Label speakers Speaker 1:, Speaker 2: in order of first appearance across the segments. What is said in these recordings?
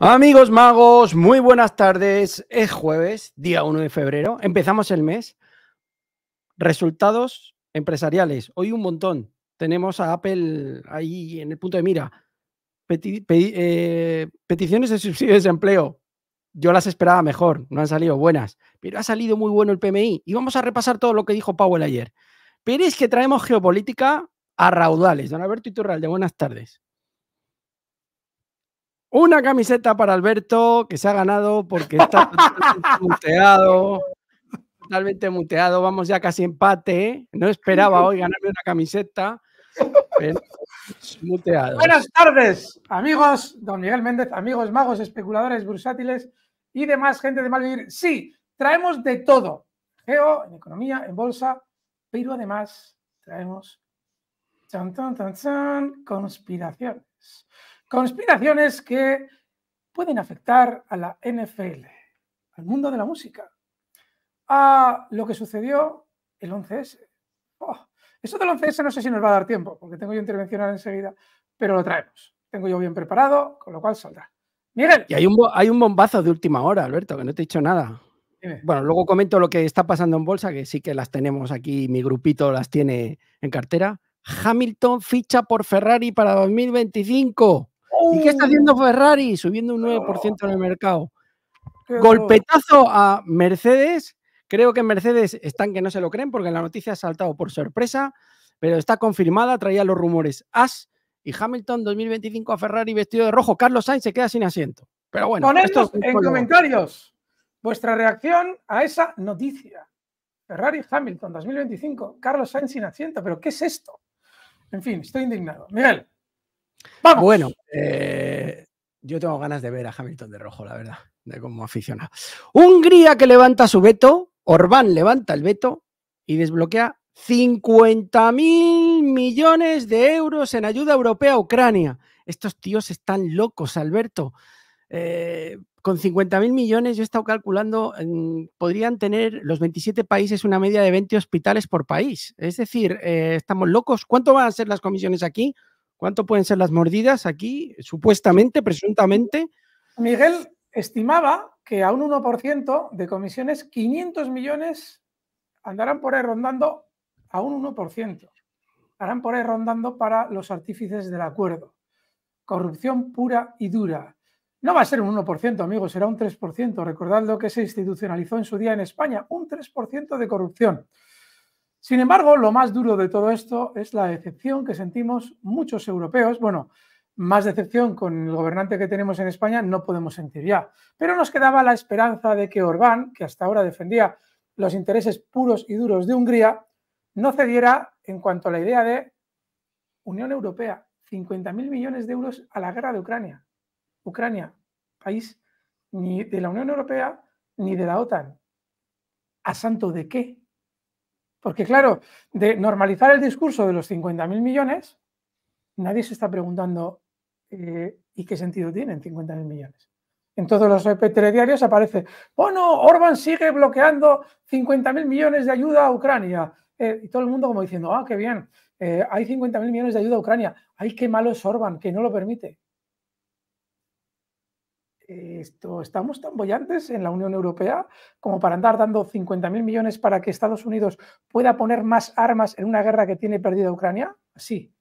Speaker 1: Amigos magos, muy buenas tardes. Es jueves, día 1 de febrero. Empezamos el mes. Resultados empresariales. Hoy un montón. Tenemos a Apple ahí en el punto de mira. Eh, peticiones de subsidio de desempleo. Yo las esperaba mejor, no han salido buenas, pero ha salido muy bueno el PMI. Y vamos a repasar todo lo que dijo Powell ayer. Pero es que traemos geopolítica a raudales. Don Alberto Iturralde, buenas tardes. Una camiseta para Alberto que se ha ganado porque está totalmente muteado. Totalmente muteado. Vamos ya casi empate. No esperaba hoy ganarme una camiseta. Pero muteado.
Speaker 2: Buenas tardes, amigos. Don Miguel Méndez, amigos magos, especuladores, bursátiles y demás gente de Malvivir. Sí, traemos de todo. Geo, en economía, en bolsa, pero además traemos chan, conspiraciones. Conspiraciones que pueden afectar a la NFL, al mundo de la música, a lo que sucedió el 11S. Oh, eso del 11S no sé si nos va a dar tiempo, porque tengo yo intervención enseguida, pero lo traemos. Tengo yo bien preparado, con lo cual saldrá. Miguel.
Speaker 1: Y hay un, hay un bombazo de última hora, Alberto, que no te he dicho nada. Bueno, luego comento lo que está pasando en bolsa, que sí que las tenemos aquí, mi grupito las tiene en cartera. Hamilton ficha por Ferrari para 2025. ¿Y qué está haciendo Ferrari? Subiendo un 9% en el mercado. Golpetazo a Mercedes. Creo que Mercedes están que no se lo creen porque la noticia ha saltado por sorpresa, pero está confirmada. Traía los rumores As y Hamilton 2025 a Ferrari vestido de rojo. Carlos Sainz se queda sin asiento. Pero bueno,
Speaker 2: esto en comentarios vuestra reacción a esa noticia. Ferrari Hamilton 2025, Carlos Sainz sin asiento. ¿Pero qué es esto? En fin, estoy indignado. Miguel.
Speaker 1: Bueno, eh, yo tengo ganas de ver a Hamilton de rojo, la verdad, de como aficionado. Hungría que levanta su veto, Orbán levanta el veto y desbloquea 50 mil millones de euros en ayuda europea a Ucrania. Estos tíos están locos, Alberto. Eh, con 50 mil millones, yo he estado calculando, podrían tener los 27 países una media de 20 hospitales por país. Es decir, eh, estamos locos. ¿Cuánto van a ser las comisiones aquí? ¿Cuánto pueden ser las mordidas aquí, supuestamente, presuntamente?
Speaker 2: Miguel estimaba que a un 1% de comisiones, 500 millones andarán por ahí rondando a un 1%. Harán por ahí rondando para los artífices del acuerdo. Corrupción pura y dura. No va a ser un 1%, amigos, será un 3%. Recordad lo que se institucionalizó en su día en España, un 3% de corrupción. Sin embargo, lo más duro de todo esto es la decepción que sentimos muchos europeos. Bueno, más decepción con el gobernante que tenemos en España no podemos sentir ya. Pero nos quedaba la esperanza de que Orbán, que hasta ahora defendía los intereses puros y duros de Hungría, no cediera en cuanto a la idea de Unión Europea, 50.000 millones de euros a la guerra de Ucrania. Ucrania, país ni de la Unión Europea ni de la OTAN. ¿A santo de qué? Porque claro, de normalizar el discurso de los 50.000 millones, nadie se está preguntando eh, ¿y qué sentido tienen 50.000 millones? En todos los telediarios aparece, bueno, Orban sigue bloqueando 50.000 millones de ayuda a Ucrania. Eh, y todo el mundo como diciendo, ah, qué bien, eh, hay 50.000 millones de ayuda a Ucrania. Ay, qué malo es Orban, que no lo permite esto, estamos tan bollantes en la Unión Europea como para andar dando 50.000 millones para que Estados Unidos pueda poner más armas en una guerra que tiene perdida Ucrania? Sí.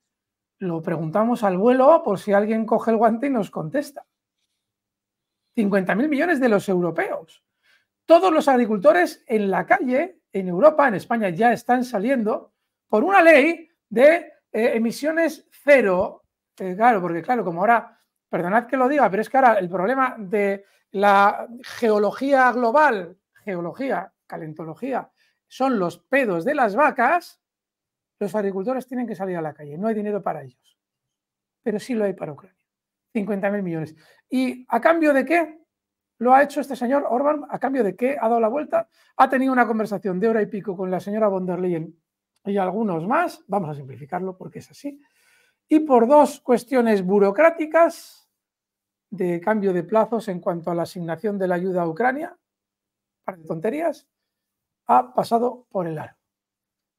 Speaker 2: Lo preguntamos al vuelo por si alguien coge el guante y nos contesta. 50.000 millones de los europeos. Todos los agricultores en la calle, en Europa, en España, ya están saliendo por una ley de eh, emisiones cero. Eh, claro, porque claro, como ahora perdonad que lo diga, pero es que ahora el problema de la geología global, geología, calentología, son los pedos de las vacas, los agricultores tienen que salir a la calle. No hay dinero para ellos. Pero sí lo hay para Ucrania. 50.000 millones. ¿Y a cambio de qué? Lo ha hecho este señor Orban, a cambio de qué ha dado la vuelta. Ha tenido una conversación de hora y pico con la señora von der Leyen y algunos más. Vamos a simplificarlo porque es así y por dos cuestiones burocráticas de cambio de plazos en cuanto a la asignación de la ayuda a Ucrania, para tonterías, ha pasado por el aro.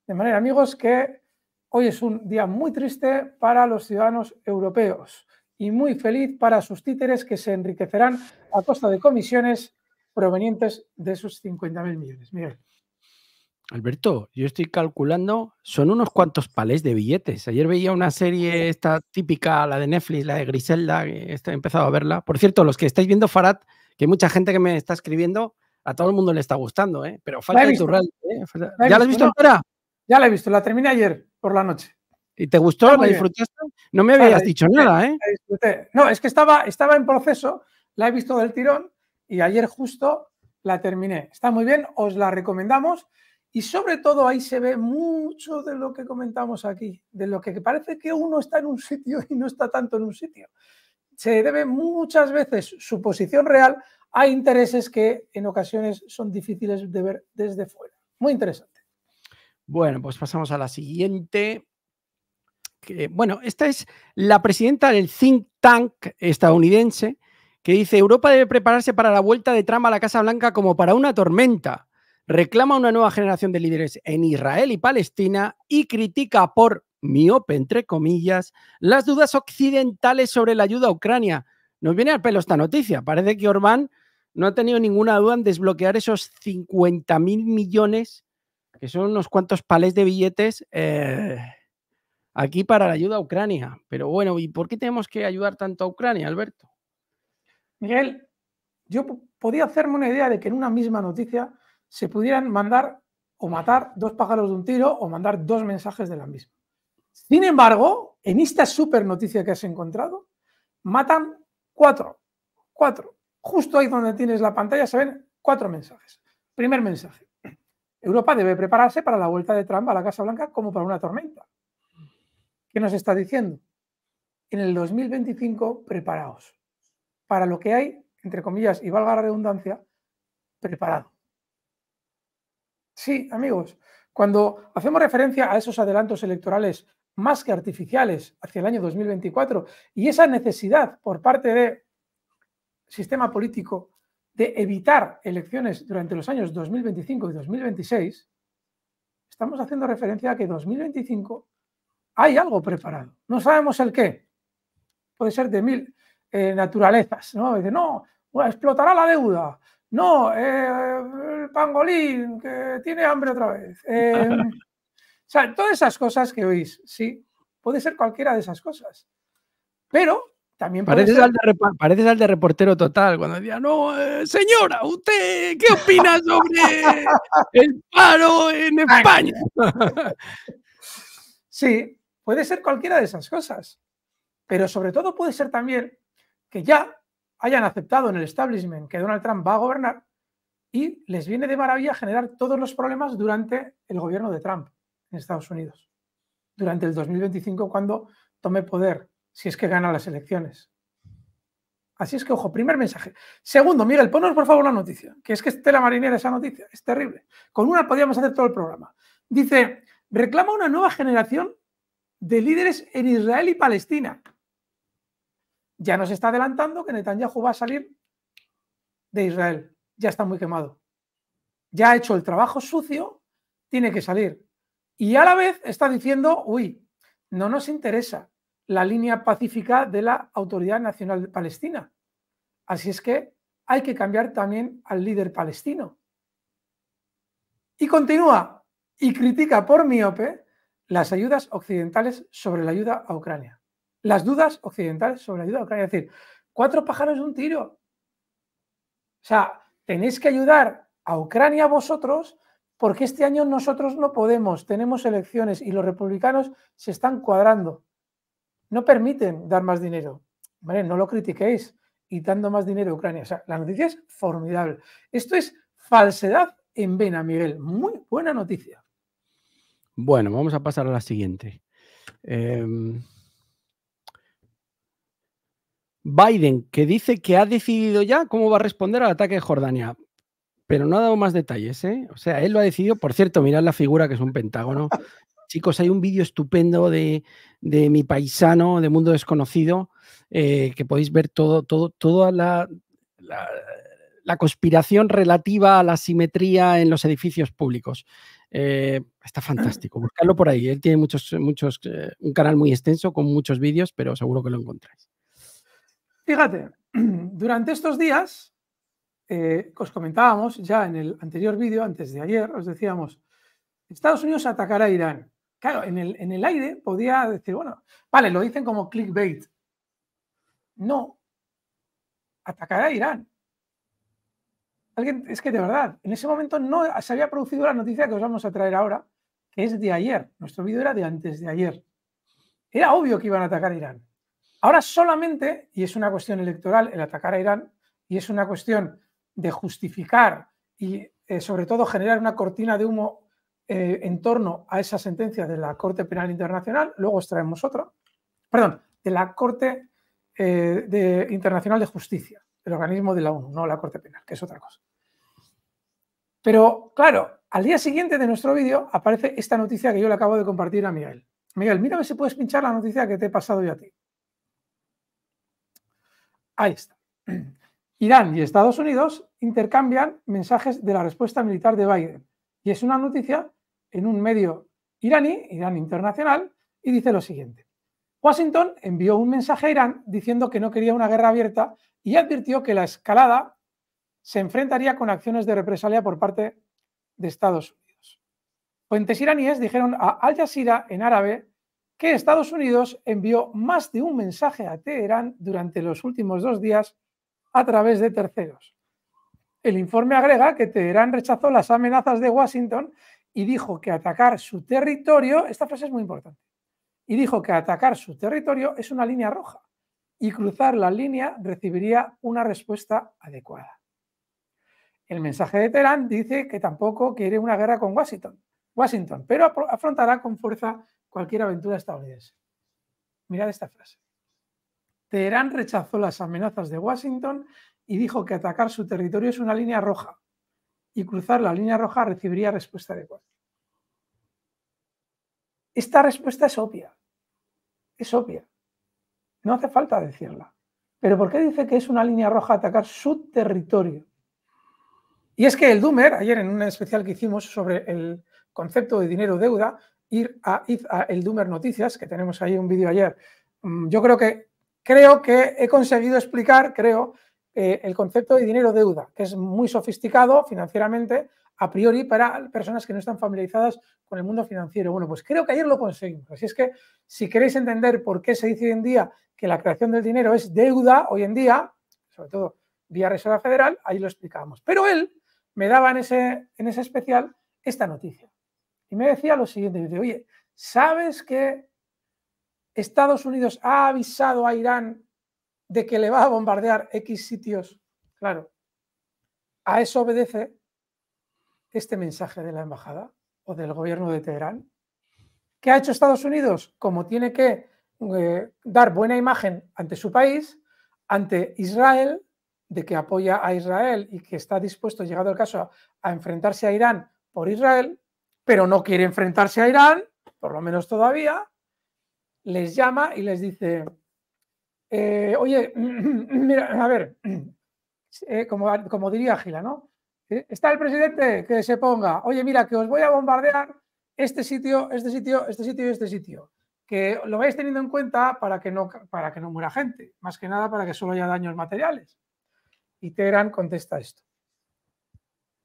Speaker 2: De manera, amigos, que hoy es un día muy triste para los ciudadanos europeos y muy feliz para sus títeres que se enriquecerán a costa de comisiones provenientes de sus 50.000 millones. Miguel.
Speaker 1: Alberto, yo estoy calculando, son unos cuantos palés de billetes. Ayer veía una serie esta típica, la de Netflix, la de Griselda, que he empezado a verla. Por cierto, los que estáis viendo Farad, que hay mucha gente que me está escribiendo, a todo el mundo le está gustando, ¿eh? pero falta el turral. ¿eh? ¿Ya la has visto entera?
Speaker 2: Ya la he visto, la terminé ayer por la noche.
Speaker 1: ¿Y te gustó? ¿La disfrutaste? No me habías dicho nada, ¿eh?
Speaker 2: No, es que estaba, estaba en proceso, la he visto del tirón y ayer justo la terminé. Está muy bien, os la recomendamos y sobre todo ahí se ve mucho de lo que comentamos aquí, de lo que parece que uno está en un sitio y no está tanto en un sitio. Se debe muchas veces su posición real a intereses que en ocasiones son difíciles de ver desde fuera. Muy interesante.
Speaker 1: Bueno, pues pasamos a la siguiente. bueno, esta es la presidenta del think tank estadounidense que dice Europa debe prepararse para la vuelta de Trump a la Casa Blanca como para una tormenta reclama una nueva generación de líderes en Israel y Palestina y critica por miope, entre comillas, las dudas occidentales sobre la ayuda a Ucrania. Nos viene al pelo esta noticia. Parece que Orbán no ha tenido ninguna duda en desbloquear esos 50 mil millones, que son unos cuantos palés de billetes, eh, aquí para la ayuda a Ucrania. Pero bueno, ¿y por qué tenemos que ayudar tanto a Ucrania, Alberto?
Speaker 2: Miguel, yo podía hacerme una idea de que en una misma noticia se pudieran mandar o matar dos pájaros de un tiro o mandar dos mensajes de la misma. Sin embargo, en esta super noticia que has encontrado, matan cuatro, cuatro. Justo ahí donde tienes la pantalla se ven cuatro mensajes. Primer mensaje. Europa debe prepararse para la vuelta de Trump a la Casa Blanca como para una tormenta. ¿Qué nos está diciendo? En el 2025, preparaos. Para lo que hay, entre comillas, y valga la redundancia, preparado. Sí, amigos, cuando hacemos referencia a esos adelantos electorales más que artificiales hacia el año 2024 y esa necesidad por parte del sistema político de evitar elecciones durante los años 2025 y 2026, estamos haciendo referencia a que 2025 hay algo preparado. No sabemos el qué. Puede ser de mil eh, naturalezas, ¿no? No, explotará la deuda, no, eh, el pangolín que tiene hambre otra vez. Eh, o sea, todas esas cosas que oís, sí, puede ser cualquiera de esas cosas. Pero también
Speaker 1: pareces,
Speaker 2: ser...
Speaker 1: al de, pareces al de reportero total cuando decía, no, eh, señora, ¿usted qué opina sobre el paro en España?
Speaker 2: sí, puede ser cualquiera de esas cosas. Pero sobre todo puede ser también que ya hayan aceptado en el establishment que Donald Trump va a gobernar y les viene de maravilla generar todos los problemas durante el gobierno de Trump en Estados Unidos, durante el 2025 cuando tome poder, si es que gana las elecciones. Así es que, ojo, primer mensaje. Segundo, Miguel, ponos por favor la noticia, que es que es tela marinera esa noticia, es terrible. Con una podríamos hacer todo el programa. Dice, reclama una nueva generación de líderes en Israel y Palestina ya nos está adelantando que Netanyahu va a salir de Israel. Ya está muy quemado. Ya ha hecho el trabajo sucio, tiene que salir. Y a la vez está diciendo, uy, no nos interesa la línea pacífica de la Autoridad Nacional Palestina. Así es que hay que cambiar también al líder palestino. Y continúa y critica por miope las ayudas occidentales sobre la ayuda a Ucrania las dudas occidentales sobre la ayuda a Ucrania. Es decir, cuatro pájaros de un tiro. O sea, tenéis que ayudar a Ucrania vosotros porque este año nosotros no podemos, tenemos elecciones y los republicanos se están cuadrando. No permiten dar más dinero. no lo critiquéis y dando más dinero a Ucrania. O sea, la noticia es formidable. Esto es falsedad en vena, Miguel. Muy buena noticia.
Speaker 1: Bueno, vamos a pasar a la siguiente. Em, Biden, que dice que ha decidido ya cómo va a responder al ataque de Jordania, pero no ha dado más detalles. ¿eh? O sea, él lo ha decidido. Por cierto, mirad la figura que es un pentágono. Chicos, hay un vídeo estupendo de, mi paisano de Mundo Desconocido eh, que podéis ver todo, todo, toda la, la, conspiración relativa a la simetría en los edificios públicos. Eh, está fantástico, buscarlo por ahí. Él tiene muchos, muchos, un canal muy extenso con muchos vídeos, pero seguro que lo encontráis.
Speaker 2: Fíjate, durante estos días, eh, os comentábamos ya en el anterior vídeo, antes de ayer, os decíamos, Estados Unidos atacará a Irán. Claro, en el, en el aire podía decir, bueno, vale, lo dicen como clickbait. No, atacará a Irán. Alguien, es que de verdad, en ese momento no se había producido la noticia que os vamos a traer ahora, que es de ayer. Nuestro vídeo era de antes de ayer. Era obvio que iban a atacar a Irán. Ahora solamente, y es una cuestión electoral el atacar a Irán, y es una cuestión de justificar y eh, sobre todo generar una cortina de humo eh, en torno a esa sentencia de la Corte Penal Internacional, luego os traemos otra, perdón, de la Corte eh, Internacional de Justicia, el organismo de la ONU, no la Corte Penal, que es otra cosa. Pero claro, al día siguiente de nuestro vídeo aparece esta noticia que yo le acabo de compartir a Miguel. Miguel, mira si puedes pinchar la noticia que te he pasado yo a ti. Ahí está. Irán y Estados Unidos intercambian mensajes de la respuesta militar de Biden. Y es una noticia en un medio iraní, Irán Internacional, y dice lo siguiente. Washington envió un mensaje a Irán diciendo que no quería una guerra abierta y advirtió que la escalada se enfrentaría con acciones de represalia por parte de Estados Unidos. Fuentes iraníes dijeron a Al Jazeera en árabe que Estados Unidos envió más de un mensaje a Teherán durante los últimos dos días a través de terceros. El informe agrega que Teherán rechazó las amenazas de Washington y dijo que atacar su territorio, esta frase es muy importante, y dijo que atacar su territorio es una línea roja y cruzar la línea recibiría una respuesta adecuada. El mensaje de Teherán dice que tampoco quiere una guerra con Washington, Washington, pero afrontará con fuerza cualquier aventura estadounidense. Mirad esta frase. Teherán rechazó las amenazas de Washington y dijo que atacar su territorio es una línea roja y cruzar la línea roja recibiría respuesta adecuada. Esta respuesta es obvia. Es obvia. No hace falta decirla. Pero ¿por qué dice que es una línea roja atacar su territorio? Y es que el Dumer, ayer en un especial que hicimos sobre el concepto de dinero-deuda, ir a, el Dumer Noticias, que tenemos ahí un vídeo ayer, mm, yo creo que creo que he conseguido explicar, creo, eh, el concepto de dinero-deuda, que es muy sofisticado financieramente a priori para personas que no están familiarizadas con el mundo financiero. Bueno, pues creo que ayer lo conseguimos. Así es que si queréis entender por qué se dice hoy en día que la creación del dinero es deuda hoy en día, sobre todo vía Reserva Federal, ahí lo explicamos. Pero él me daba en ese, en ese especial esta noticia. Y me decía lo siguiente, dice, oye, ¿sabes que Estados Unidos ha avisado a Irán de que le va a bombardear X sitios, claro, a eso obedece este mensaje de la embajada o del gobierno de Teherán. ¿Qué ha hecho Estados Unidos? Como tiene que eh, dar buena imagen ante su país, ante Israel, de que apoya a Israel y que está dispuesto, llegado el caso, a enfrentarse a Irán por Israel, pero no quiere enfrentarse a Irán, por lo menos todavía, les llama y les dice, eh, oye, mira, a ver, eh, como, como, diría Gila, ¿no? Eh, está el presidente que se ponga, oye, mira, que os voy a bombardear este sitio, este sitio, este sitio y este sitio. Que lo vais teniendo en cuenta para que no, para que no muera gente, más que nada para que solo haya daños materiales. Y Teherán contesta esto.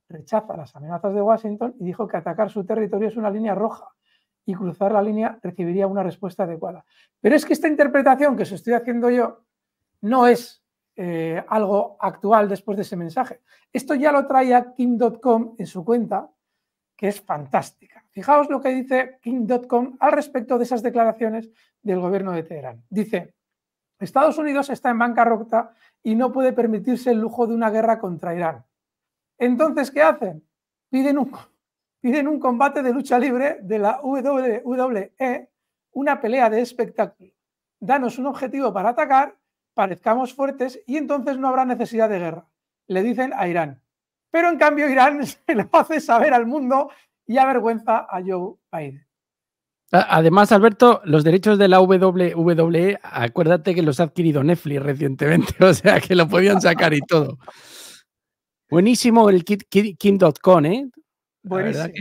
Speaker 2: Rechaza las amenazas de Washington y dijo que atacar su territorio es una línea roja y cruzar la línea recibiría una respuesta adecuada. Pero es que esta interpretación que os estoy haciendo yo no es eh, algo actual después de ese mensaje. Esto ya lo traía Kim.com en su cuenta, que es fantástica. Fijaos lo que dice Kim.com al respecto de esas declaraciones del gobierno de Teherán. Dice, Estados Unidos está en bancarrota y no puede permitirse el lujo de una guerra contra Irán. Entonces, ¿qué hacen? Piden un, combate de lucha libre de la WWE, una pelea de espectáculo. Danos un objetivo para atacar, parezcamos fuertes y entonces no habrá necesidad de guerra. Le dicen a Irán. Pero en cambio Irán se lo hace saber al mundo y avergüenza a Joe Biden.
Speaker 1: Además, Alberto, los derechos de la WWE, acuérdate que los ha adquirido Netflix recientemente, o sea que lo podían sacar y todo. Buenísimo el Kim.com, ¿eh?
Speaker 2: Buenísimo.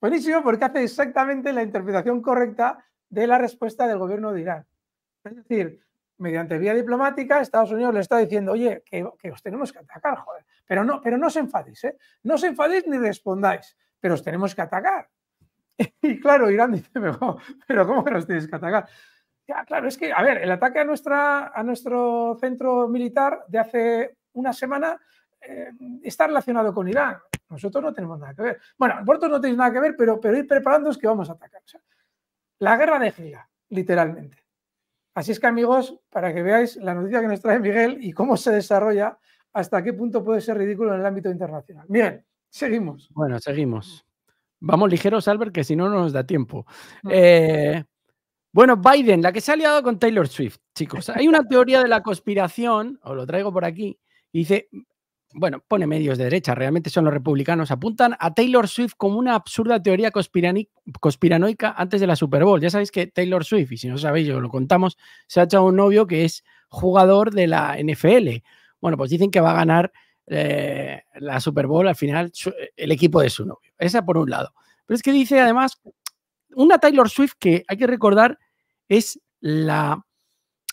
Speaker 2: Buenísimo porque hace exactamente la interpretación correcta de la respuesta del gobierno de Irán. Es decir, mediante vía diplomática, Estados Unidos le está diciendo, oye, que, os tenemos que atacar, joder. Pero no, pero no os enfadéis, ¿eh? No os enfadéis ni respondáis, pero os tenemos que atacar. Y claro, Irán dice, pero ¿cómo que nos tienes que atacar? Ya, claro, es que, a ver, el ataque a, nuestra, a nuestro centro militar de hace una semana eh, está relacionado con Irán. Nosotros no tenemos nada que ver. Bueno, vosotros no tenéis nada que ver, pero, pero ir preparándoos que vamos a atacar. la guerra de Gila, literalmente. Así es que, amigos, para que veáis la noticia que nos trae Miguel y cómo se desarrolla, hasta qué punto puede ser ridículo en el ámbito internacional. Miguel, seguimos.
Speaker 1: Bueno, seguimos. Vamos ligeros, Albert, que si no, no nos da tiempo. Eh, bueno, Biden, la que se ha liado con Taylor Swift, chicos. Hay una teoría de la conspiración, os lo traigo por aquí, y dice, bueno, pone medios de derecha, realmente son los republicanos, apuntan a Taylor Swift como una absurda teoría conspiranoica antes de la Super Bowl. Ya sabéis que Taylor Swift, y si no sabéis, yo lo contamos, se ha echado un novio que es jugador de la NFL. Bueno, pues dicen que va a ganar eh, la Super Bowl al final el equipo de su novio. Esa por un lado. Pero es que dice además, una Taylor Swift que hay que recordar es la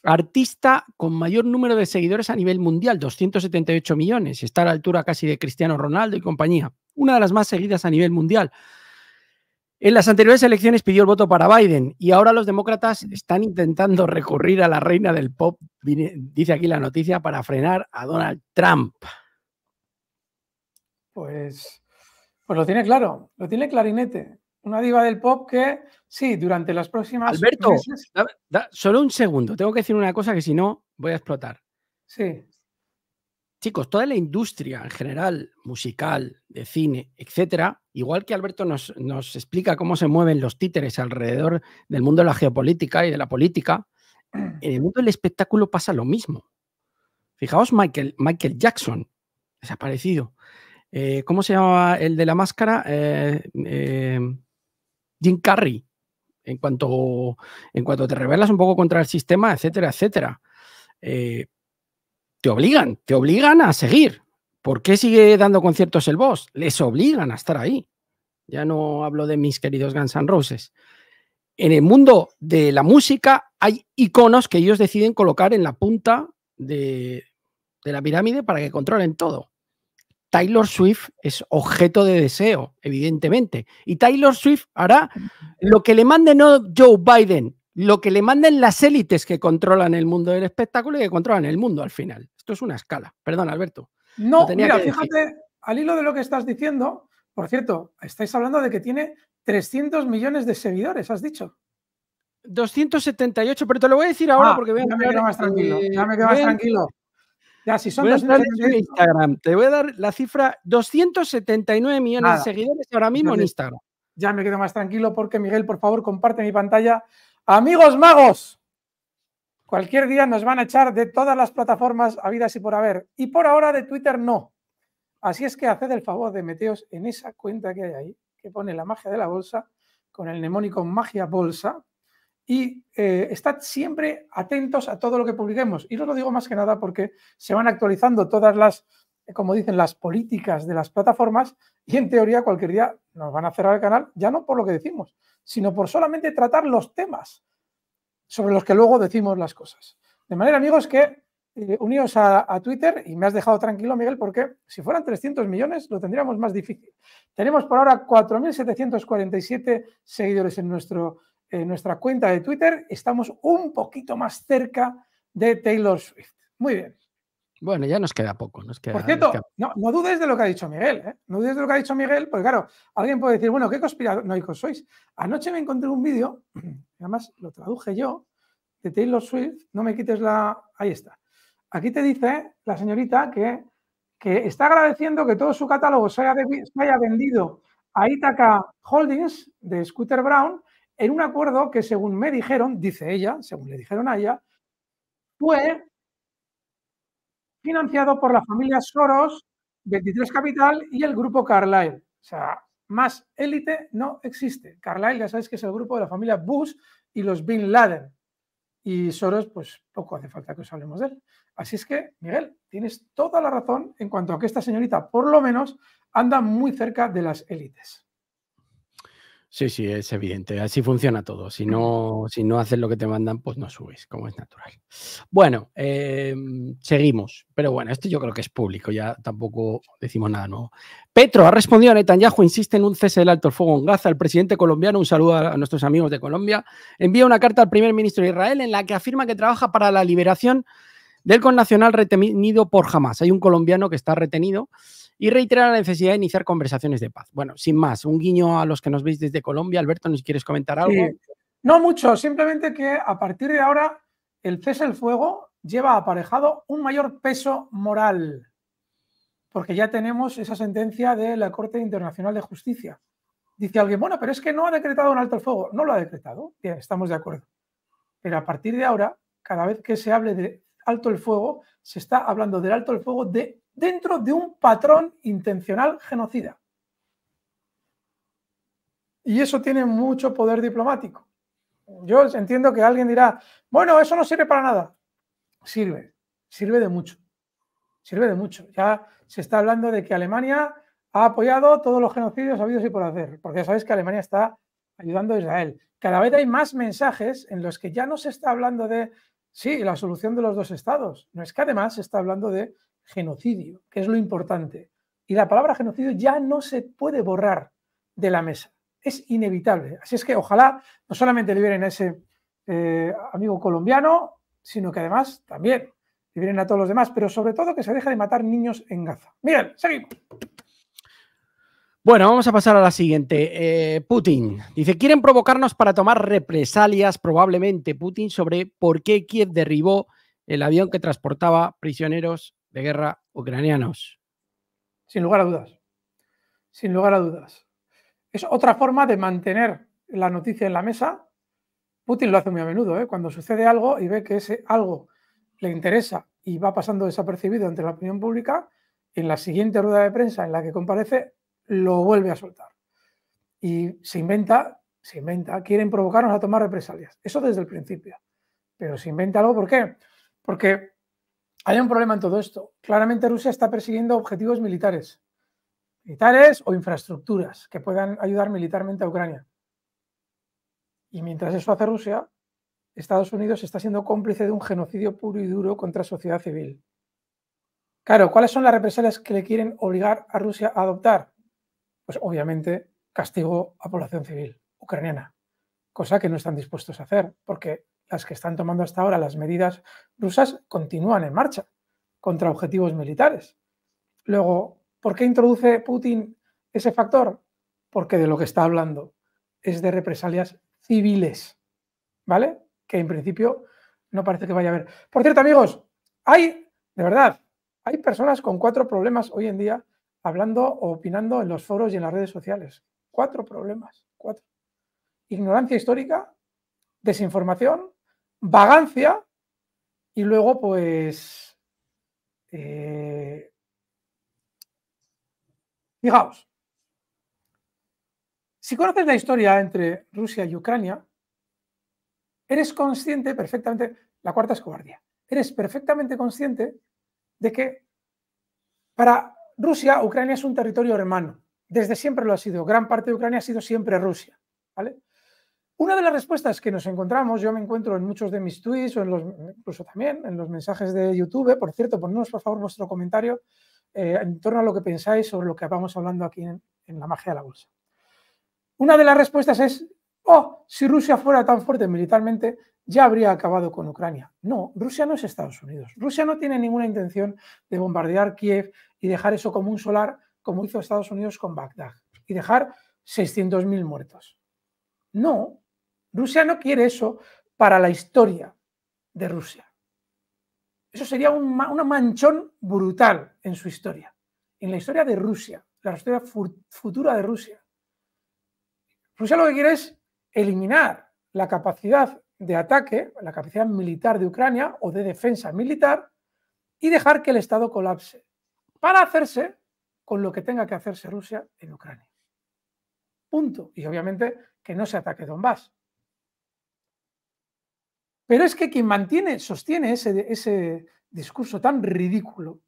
Speaker 1: artista con mayor número de seguidores a nivel mundial, 278 millones, está a la altura casi de Cristiano Ronaldo y compañía, una de las más seguidas a nivel mundial. En las anteriores elecciones pidió el voto para Biden y ahora los demócratas están intentando recurrir a la reina del pop, dice aquí la noticia, para frenar a Donald Trump.
Speaker 2: Pues, pues lo tiene claro, lo tiene clarinete una diva del pop que, sí, durante las próximas.
Speaker 1: Alberto, solo un segundo. Tengo que decir una cosa que si no voy a explotar.
Speaker 2: Sí.
Speaker 1: Chicos, toda la industria en general, musical, de cine, etcétera, igual que Alberto nos, nos explica cómo se mueven los títeres alrededor del mundo de la geopolítica y de la política, en el mundo del espectáculo pasa lo mismo. Fijaos, Michael, Michael Jackson, desaparecido. Eh, ¿Cómo se llama el de la máscara? Eh, eh, Jim Carrey, en cuanto, te rebelas un poco contra el sistema, etcétera, etcétera. Eh, te obligan, te obligan a seguir. ¿Por qué sigue dando conciertos el boss? Les obligan a estar ahí. Ya no hablo de mis queridos Guns N' Roses. En el mundo de la música hay iconos que ellos deciden colocar en la punta de la pirámide para que controlen todo. Taylor Swift es objeto de deseo, evidentemente. Y Taylor Swift hará lo que le mande no Joe Biden, lo que le manden las élites que controlan el mundo del espectáculo y que controlan el mundo al final. Esto es una escala. Perdón, Alberto.
Speaker 2: No, mira, fíjate, al hilo de lo que estás diciendo, por cierto, estáis hablando de que tiene 300 millones de seguidores, has dicho.
Speaker 1: 278, pero te lo voy a decir ahora ah, porque
Speaker 2: ya me quedo más tranquilo. ya me quedo más tranquilo.
Speaker 1: Ya, si son Instagram. Te voy a dar la cifra 279 millones de seguidores ahora mismo en Instagram.
Speaker 2: Ya me quedo más tranquilo porque Miguel, por favor, comparte mi pantalla. Amigos magos, cualquier día nos van a echar de todas las plataformas habidas y por haber. Y por ahora de Twitter no. Así es que haced el favor de meteos en esa cuenta que hay ahí, que pone la magia de la bolsa, con el mnemónico magia bolsa, y eh, estad siempre atentos a todo lo que publiquemos. Y os lo digo más que nada porque se van actualizando todas las, eh, como dicen, las políticas de las plataformas y en teoría cualquier día nos van a cerrar el canal, ya no por lo que decimos, sino por solamente tratar los temas sobre los que luego decimos las cosas. De manera, amigos, que eh, unidos a, a, Twitter, y me has dejado tranquilo, Miguel, porque si fueran 300 millones lo tendríamos más difícil. Tenemos por ahora 4.747 seguidores en nuestro en nuestra cuenta de Twitter, estamos un poquito más cerca de Taylor Swift. Muy bien.
Speaker 1: Bueno, ya nos queda poco. Nos queda,
Speaker 2: Por cierto, No, dudes de lo que ha dicho Miguel. ¿eh? No dudes de lo que ha dicho Miguel, porque claro, alguien puede decir, bueno, ¿qué conspiranoicos sois? Anoche me encontré un vídeo, además lo traduje yo, de Taylor Swift. No me quites la. Ahí está. Aquí te dice la señorita que, que está agradeciendo que todo su catálogo se haya, se haya vendido a Itaca Holdings de Scooter Brown en un acuerdo que según me dijeron, dice ella, según le dijeron a ella, fue financiado por la familia Soros, 23 Capital y el grupo Carlyle. O sea, más élite no existe. Carlyle ya sabéis que es el grupo de la familia Bush y los Bin Laden. Y Soros, pues poco hace falta que os hablemos de él. Así es que, Miguel, tienes toda la razón en cuanto a que esta señorita, por lo menos, anda muy cerca de las élites.
Speaker 1: Sí, sí, es evidente. Así funciona todo. Si no, si no haces lo que te mandan, pues no subes, como es natural. Bueno, em, seguimos. Pero bueno, esto yo creo que es público, ya tampoco decimos nada nuevo. Petro ha respondido a Netanyahu, insiste en un cese del alto el fuego en Gaza. El presidente colombiano, un saludo a nuestros amigos de Colombia, envía una carta al primer ministro de Israel en la que afirma que trabaja para la liberación del connacional retenido por Hamas. Hay un colombiano que está retenido y reitera la necesidad de iniciar conversaciones de paz. Bueno, sin más, un guiño a los que nos veis desde Colombia. Alberto, ¿nos quieres comentar algo?
Speaker 2: No mucho, simplemente que a partir de ahora el cese el fuego lleva aparejado un mayor peso moral, porque ya tenemos esa sentencia de la Corte Internacional de Justicia. Dice alguien, bueno, pero es que no ha decretado un alto el fuego. No lo ha decretado, bien, estamos de acuerdo. Pero a partir de ahora, cada vez que se hable de alto el fuego, se está hablando del alto el fuego de dentro de un patrón intencional genocida. Y eso tiene mucho poder diplomático. Yo entiendo que alguien dirá, bueno, eso no sirve para nada. Sirve, sirve de mucho. Sirve de mucho. Ya se está hablando de que Alemania ha apoyado todos los genocidios habidos y por hacer, porque ya sabéis que Alemania está ayudando a Israel. Cada vez hay más mensajes en los que ya no se está hablando de, sí, la solución de los dos estados. No es que además se está hablando de genocidio, que es lo importante. Y la palabra genocidio ya no se puede borrar de la mesa. Es inevitable. Así es que ojalá no solamente liberen a ese eh, amigo colombiano, sino que además también liberen a todos los demás, pero sobre todo que se deje de matar niños en Gaza. Miren, seguimos.
Speaker 1: Bueno, vamos a pasar a la siguiente. Eh, Putin dice, quieren provocarnos para tomar represalias, probablemente Putin, sobre por qué Kiev derribó el avión que transportaba prisioneros de guerra ucranianos.
Speaker 2: Sin lugar a dudas. Sin lugar a dudas. Es otra forma de mantener la noticia en la mesa. Putin lo hace muy a menudo, ¿eh? cuando sucede algo y ve que ese algo le interesa y va pasando desapercibido entre la opinión pública, en la siguiente rueda de prensa en la que comparece, lo vuelve a soltar. Y se inventa, se inventa, quieren provocarnos a tomar represalias. Eso desde el principio. Pero se inventa algo, ¿por qué? Porque hay un problema en todo esto. Claramente Rusia está persiguiendo objetivos militares, militares o infraestructuras que puedan ayudar militarmente a Ucrania. Y mientras eso hace Rusia, Estados Unidos está siendo cómplice de un genocidio puro y duro contra sociedad civil. Claro, ¿cuáles son las represalias que le quieren obligar a Rusia a adoptar? Pues obviamente castigo a población civil ucraniana, cosa que no están dispuestos a hacer, porque las que están tomando hasta ahora las medidas rusas continúan en marcha contra objetivos militares. Luego, ¿por qué introduce Putin ese factor? Porque de lo que está hablando es de represalias civiles, ¿vale? Que en principio no parece que vaya a haber. Por cierto, amigos, hay, de verdad, hay personas con cuatro problemas hoy en día hablando o opinando en los foros y en las redes sociales. Cuatro problemas, cuatro. Ignorancia histórica, desinformación, vagancia y luego pues, eh, digamos, si conoces la historia entre Rusia y Ucrania, eres consciente perfectamente, la cuarta es cobardía, eres perfectamente consciente de que para Rusia, Ucrania es un territorio hermano. Desde siempre lo ha sido. Gran parte de Ucrania ha sido siempre Rusia. ¿vale? Una de las respuestas que nos encontramos, yo me encuentro en muchos de mis tweets o en los, incluso también en los mensajes de YouTube, por cierto, ponednos por favor vuestro comentario eh, en torno a lo que pensáis sobre lo que vamos hablando aquí en, en la magia de la bolsa. Una de las respuestas es, oh, si Rusia fuera tan fuerte militarmente, ya habría acabado con Ucrania. No, Rusia no es Estados Unidos. Rusia no tiene ninguna intención de bombardear Kiev y dejar eso como un solar, como hizo Estados Unidos con Bagdad, y dejar 600.000 muertos. No, Rusia no quiere eso para la historia de Rusia. Eso sería un, manchón brutal en su historia, en la historia de Rusia, la historia futura de Rusia. Rusia lo que quiere es eliminar la capacidad de ataque, la capacidad militar de Ucrania o de defensa militar y dejar que el Estado colapse para hacerse con lo que tenga que hacerse Rusia en Ucrania. Punto. Y obviamente que no se ataque Donbass. Pero es que quien mantiene, sostiene ese, discurso tan ridículo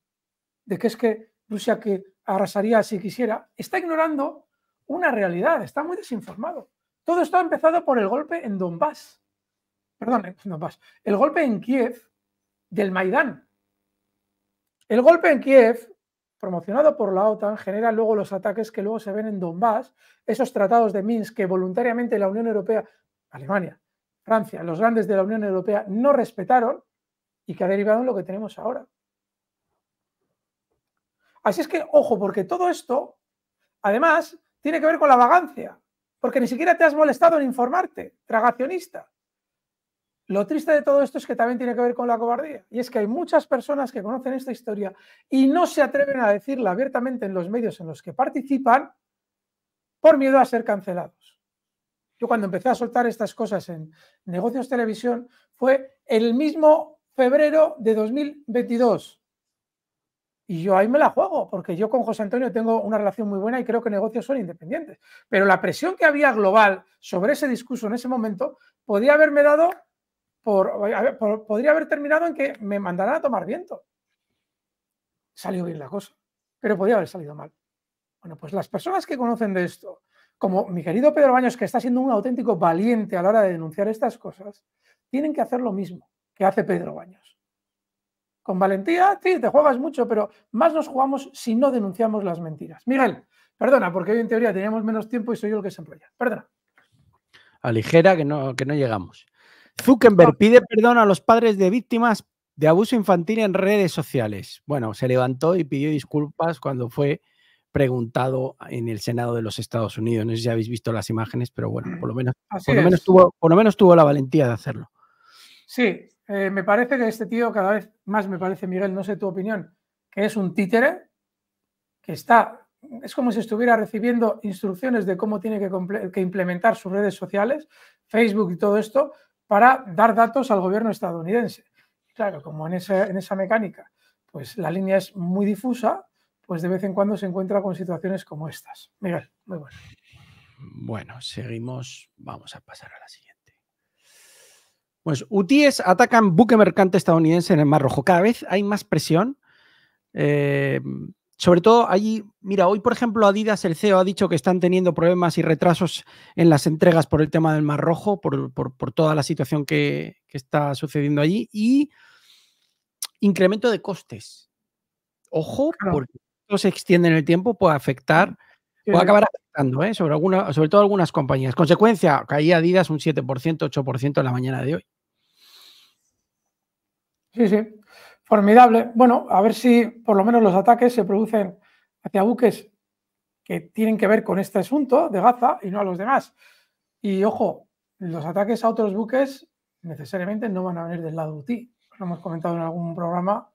Speaker 2: de que es que Rusia que arrasaría si quisiera, está ignorando una realidad, está muy desinformado. Todo esto ha empezado por el golpe en Donbass. Perdón, en Donbass. El golpe en Kiev del Maidán. El golpe en Kiev, promocionado por la OTAN, genera luego los ataques que luego se ven en Donbass, esos tratados de Minsk que voluntariamente la Unión Europea, Alemania, Francia, los grandes de la Unión Europea no respetaron y que ha derivado en lo que tenemos ahora. Así es que, ojo, porque todo esto, además, tiene que ver con la vagancia, porque ni siquiera te has molestado en informarte, tragacionista. Lo triste de todo esto es que también tiene que ver con la cobardía. Y es que hay muchas personas que conocen esta historia y no se atreven a decirla abiertamente en los medios en los que participan por miedo a ser cancelados. Yo cuando empecé a soltar estas cosas en negocios televisión fue el mismo febrero de 2022. Y yo ahí me la juego, porque yo con José Antonio tengo una relación muy buena y creo que negocios son independientes. Pero la presión que había global sobre ese discurso en ese momento podía haberme dado por, podría haber terminado en que me mandaran a tomar viento. Salió bien la cosa, pero podría haber salido mal. Bueno, pues las personas que conocen de esto, como mi querido Pedro Baños, que está siendo un auténtico valiente a la hora de denunciar estas cosas, tienen que hacer lo mismo que hace Pedro Baños. Con valentía, sí, te juegas mucho, pero más nos jugamos si no denunciamos las mentiras. Miguel, perdona, porque hoy en teoría teníamos menos tiempo y soy yo el que se enrolla. Perdona.
Speaker 1: Aligera que no, que no llegamos. Zuckerberg pide perdón a los padres de víctimas de abuso infantil en redes sociales. Bueno, se levantó y pidió disculpas cuando fue preguntado en el Senado de los Estados Unidos. No sé si habéis visto las imágenes, pero bueno, por lo menos, por lo menos, tuvo, por lo menos tuvo la valentía de hacerlo.
Speaker 2: Sí, eh, me parece que este tío cada vez más me parece, Miguel, no sé tu opinión, que es un títere, que está, es como si estuviera recibiendo instrucciones de cómo tiene que, implementar sus redes sociales, Facebook y todo esto, para dar datos al gobierno estadounidense. Claro, como en esa, en esa mecánica, pues la línea es muy difusa, pues de vez en cuando se encuentra con situaciones como estas. Miguel, muy bueno.
Speaker 1: Bueno, seguimos. Vamos a pasar a la siguiente. Pues UTIs atacan buque mercante estadounidense en el Mar Rojo. Cada vez hay más presión. Eh, sobre todo allí, mira, hoy por ejemplo Adidas, el CEO, ha dicho que están teniendo problemas y retrasos en las entregas por el tema del Mar Rojo, por, toda la situación que, está sucediendo allí y incremento de costes. Ojo, porque esto se extiende en el tiempo, puede afectar, puede acabar afectando, ¿eh? sobre, alguna, sobre todo algunas compañías. Consecuencia, caía Adidas un 7%, 8% en la mañana de hoy.
Speaker 2: Sí, sí, formidable. Bueno, a ver si por lo menos los ataques se producen hacia buques que tienen que ver con este asunto de Gaza y no a los demás. Y ojo, los ataques a otros buques necesariamente no van a venir del lado UTI. Lo hemos comentado en algún programa,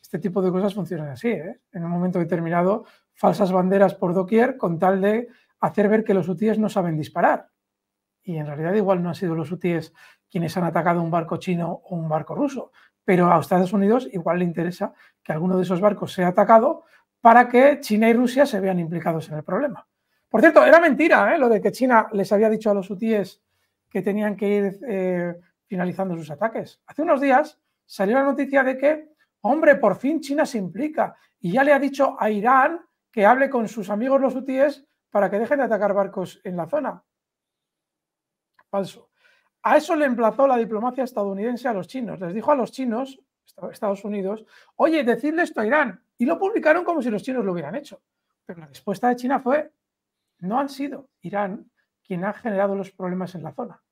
Speaker 2: este tipo de cosas funcionan así. ¿eh? En un momento determinado, falsas banderas por doquier con tal de hacer ver que los UTIs no saben disparar. Y en realidad igual no han sido los UTIs quienes han atacado un barco chino o un barco ruso, pero a Estados Unidos igual le interesa que alguno de esos barcos sea atacado para que China y Rusia se vean implicados en el problema. Por cierto, era mentira ¿eh? lo de que China les había dicho a los hutíes que tenían que ir eh, finalizando sus ataques. Hace unos días salió la noticia de que, hombre, por fin China se implica y ya le ha dicho a Irán que hable con sus amigos los hutíes para que dejen de atacar barcos en la zona. Falso. A eso le emplazó la diplomacia estadounidense a los chinos. Les dijo a los chinos, Estados Unidos, oye, decirle esto a Irán. Y lo publicaron como si los chinos lo hubieran hecho. Pero la respuesta de China fue, no han sido Irán quien ha generado los problemas en la zona.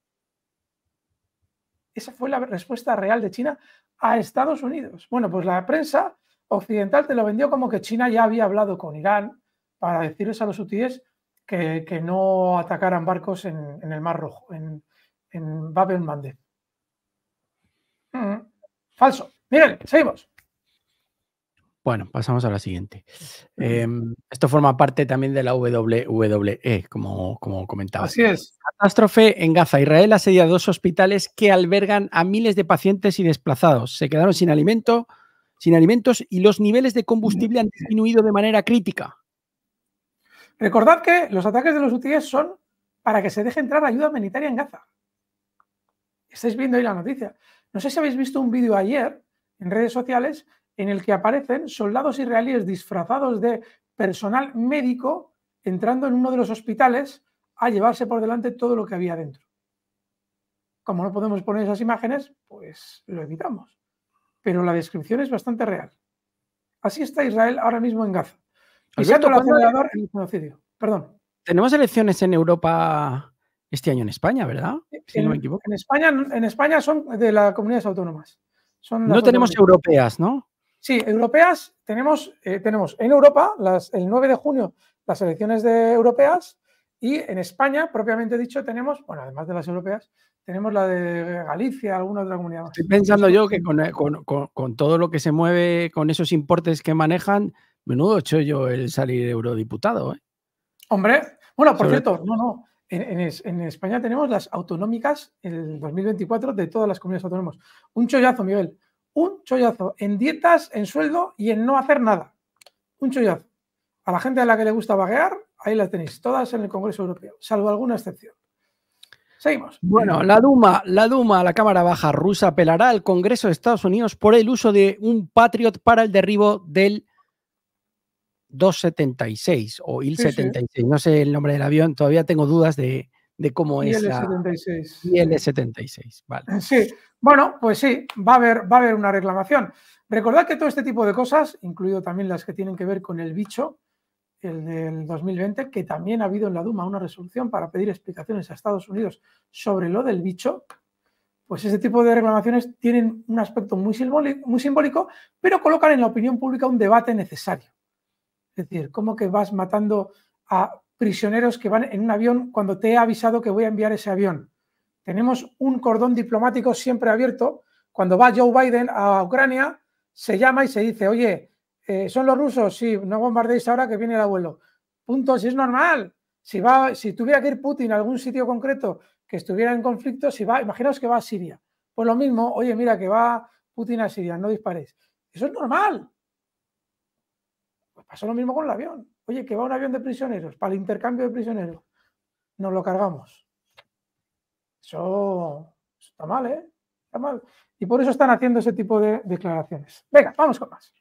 Speaker 2: Esa fue la respuesta real de China a Estados Unidos. Bueno, pues la prensa occidental te lo vendió como que China ya había hablado con Irán para decirles a los hutíes que, no atacaran barcos en, el Mar Rojo, en, en Babel Mande. Mm, falso. Miren, seguimos.
Speaker 1: Bueno, pasamos a la siguiente. Em, esto forma parte también de la WWE, como, como comentaba.
Speaker 2: Así es.
Speaker 1: Catástrofe en Gaza. Israel asedia dos hospitales que albergan a miles de pacientes y desplazados. Se quedaron sin alimento, sin alimentos y los niveles de combustible han disminuido de manera crítica.
Speaker 2: Recordad que los ataques de los UTIs son para que se deje entrar ayuda humanitaria en Gaza. Estáis viendo ahí la noticia. No sé si habéis visto un vídeo ayer en redes sociales en el que aparecen soldados israelíes disfrazados de personal médico entrando en uno de los hospitales a llevarse por delante todo lo que había dentro. Como no podemos poner esas imágenes, pues lo evitamos. Pero la descripción es bastante real. Así está Israel ahora mismo en Gaza. Pisando el en el genocidio. Perdón.
Speaker 1: Tenemos elecciones en Europa este año en España, ¿verdad?
Speaker 2: Si en, no me equivoco. En España, en España son de las comunidades autónomas.
Speaker 1: no tenemos europeas, ¿no?
Speaker 2: Sí, europeas tenemos, eh, tenemos en Europa las, el 9 de junio las elecciones de europeas y en España, propiamente dicho, tenemos, bueno, además de las europeas, tenemos la de Galicia, alguna otra comunidad
Speaker 1: Estoy pensando yo que eh, con, todo lo que se mueve, con esos importes que manejan, menudo yo el salir eurodiputado. ¿eh?
Speaker 2: Hombre, bueno, por cierto, no, no. En, España tenemos las autonómicas el 2024 de todas las comunidades autónomas. Un chollazo, Miguel. Un chollazo en dietas, en sueldo y en no hacer nada. Un chollazo. A la gente a la que le gusta vaguear, ahí las tenéis, todas en el Congreso Europeo, salvo alguna excepción. Seguimos.
Speaker 1: Bueno, la Duma, la Duma, la Cámara Baja rusa, apelará al Congreso de Estados Unidos por el uso de un Patriot para el derribo del 276 o IL-76. No sé el nombre del avión, todavía tengo dudas de, cómo es
Speaker 2: la
Speaker 1: IL-76. Vale.
Speaker 2: Sí, bueno, pues sí, va a, haber, va a haber una reclamación. Recordad que todo este tipo de cosas, incluido también las que tienen que ver con el bicho, el del 2020, que también ha habido en la Duma una resolución para pedir explicaciones a Estados Unidos sobre lo del bicho, pues ese tipo de reclamaciones tienen un aspecto muy simbólico, muy simbólico, pero colocan en la opinión pública un debate necesario. Es decir, ¿cómo que vas matando a prisioneros que van en un avión cuando te he avisado que voy a enviar ese avión? Tenemos un cordón diplomático siempre abierto. Cuando va Joe Biden a Ucrania, se llama y se dice, oye, eh, ¿Son los rusos? Sí, no bombardéis ahora que viene el abuelo. Punto, si es normal. Si, va, si tuviera que ir Putin a algún sitio concreto que estuviera en conflicto, si va, imaginaos que va a Siria. Pues lo mismo, oye, mira, que va Putin a Siria, no disparéis. Eso es normal. Pues pasa lo mismo con el avión. Oye, que va un avión de prisioneros, para el intercambio de prisioneros. Nos lo cargamos. Eso, está mal, ¿eh? Está mal. Y por eso están haciendo ese tipo de declaraciones. Venga, vamos con más.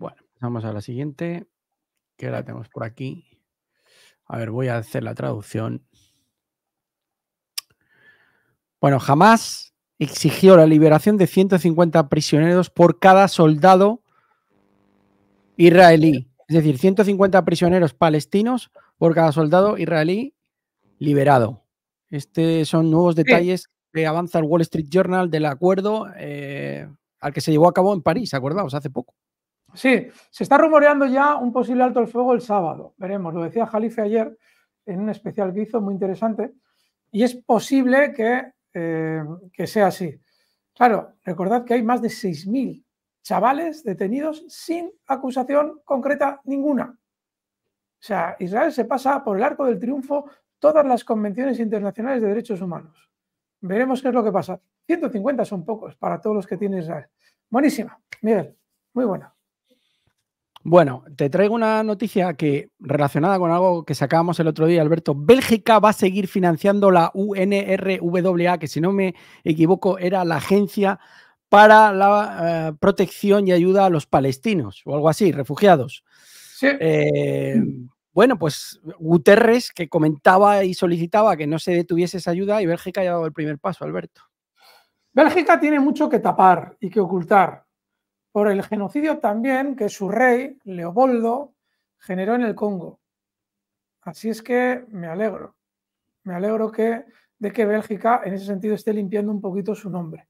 Speaker 1: Bueno, vamos a la siguiente, que la tenemos por aquí. A ver, voy a hacer la traducción. Bueno, jamás exigió la liberación de 150 prisioneros por cada soldado israelí. Es decir, 150 prisioneros palestinos por cada soldado israelí liberado. Estos son nuevos detalles que avanza el Wall Street Journal del acuerdo eh, al que se llevó a cabo en París, acordaos, hace poco.
Speaker 2: Sí, se está rumoreando ya un posible alto el fuego el sábado. Veremos, lo decía Jalife ayer en un especial que hizo muy interesante. Y es posible que, eh, que sea así. Claro, recordad que hay más de 6.000 chavales detenidos sin acusación concreta ninguna. O sea, Israel se pasa por el arco del triunfo todas las convenciones internacionales de derechos humanos. Veremos qué es lo que pasa. 150 son pocos para todos los que tiene Israel. Buenísima, Miguel, muy buena.
Speaker 1: Bueno, te traigo una noticia que relacionada con algo que sacábamos el otro día, Alberto. Bélgica va a seguir financiando la UNRWA, que si no me equivoco era la agencia para la eh, protección y ayuda a los palestinos o algo así, refugiados.
Speaker 2: Sí.
Speaker 1: Eh, bueno, pues Guterres que comentaba y solicitaba que no se detuviese esa ayuda y Bélgica ha dado el primer paso, Alberto.
Speaker 2: Bélgica tiene mucho que tapar y que ocultar por el genocidio también que su rey, Leopoldo, generó en el Congo. Así es que me alegro. Me alegro que, de que Bélgica en ese sentido esté limpiando un poquito su nombre.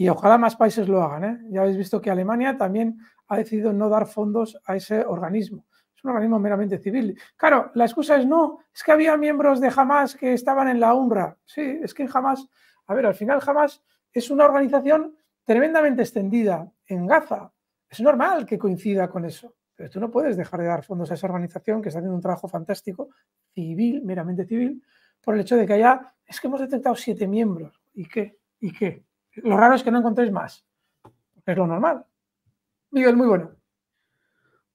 Speaker 2: Y ojalá más países lo hagan. ¿eh? Ya habéis visto que Alemania también ha decidido no dar fondos a ese organismo. Es un organismo meramente civil. Claro, la excusa es no, es que había miembros de Hamas que estaban en la UNRWA. Sí, es que en Hamas, a ver, al final Hamas es una organización tremendamente extendida en Gaza. Es normal que coincida con eso, pero tú no puedes dejar de dar fondos a esa organización que está haciendo un trabajo fantástico, civil, meramente civil, por el hecho de que haya, es que hemos detectado siete miembros. ¿Y qué? ¿Y qué? Lo raro es que no encontréis más. Es lo normal. Miguel, muy bueno.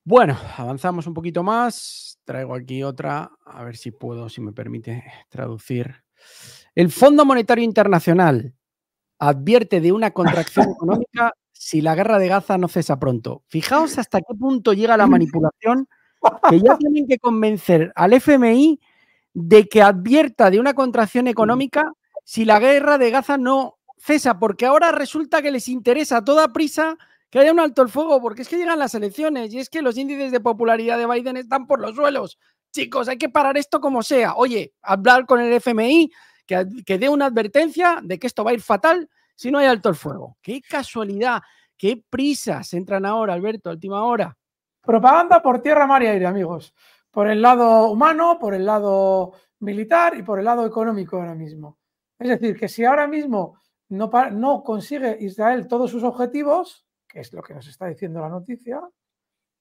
Speaker 1: Bueno, avanzamos un poquito más. Traigo aquí otra, a ver si puedo, si me permite traducir. El Fondo Monetario Internacional advierte de una contracción económica si la guerra de Gaza no cesa pronto. Fijaos hasta qué punto llega la manipulación que ya tienen que convencer al FMI de que advierta de una contracción económica si la guerra de Gaza no cesa, porque ahora resulta que les interesa a toda prisa que haya un alto el fuego, porque es que llegan las elecciones y es que los índices de popularidad de Biden están por los suelos. Chicos, hay que parar esto como sea. Oye, hablar con el FMI, que, que dé una advertencia de que esto va a ir fatal si no hay alto el fuego. Qué casualidad, qué prisas entran ahora, Alberto, última hora.
Speaker 2: Propaganda por tierra, mar y aire, amigos. Por el lado humano, por el lado militar y por el lado económico ahora mismo. Es decir, que si ahora mismo no, consigue Israel todos sus objetivos, que es lo que nos está diciendo la noticia,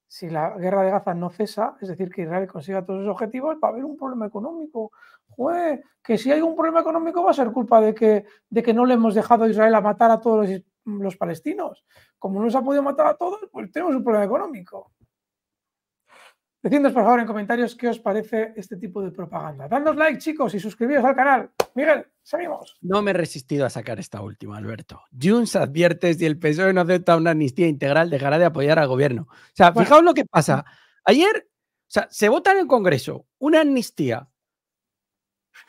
Speaker 2: si la guerra de Gaza no cesa, es decir, que Israel consiga todos sus objetivos, va a haber un problema económico. Joder, que si hay un problema económico va a ser culpa de que, de que no le hemos dejado a Israel a matar a todos los, los palestinos. Como no se ha podido matar a todos, pues tenemos un problema económico. Decidnos por favor en comentarios qué os parece este tipo de propaganda. Dadnos like, chicos, y suscribíos al canal. Miguel, seguimos.
Speaker 1: No me he resistido a sacar esta última, Alberto. Junts advierte si el PSOE no acepta una amnistía integral, dejará de apoyar al gobierno. O sea, fijaos lo que pasa. Ayer, o sea, se vota en el Congreso una amnistía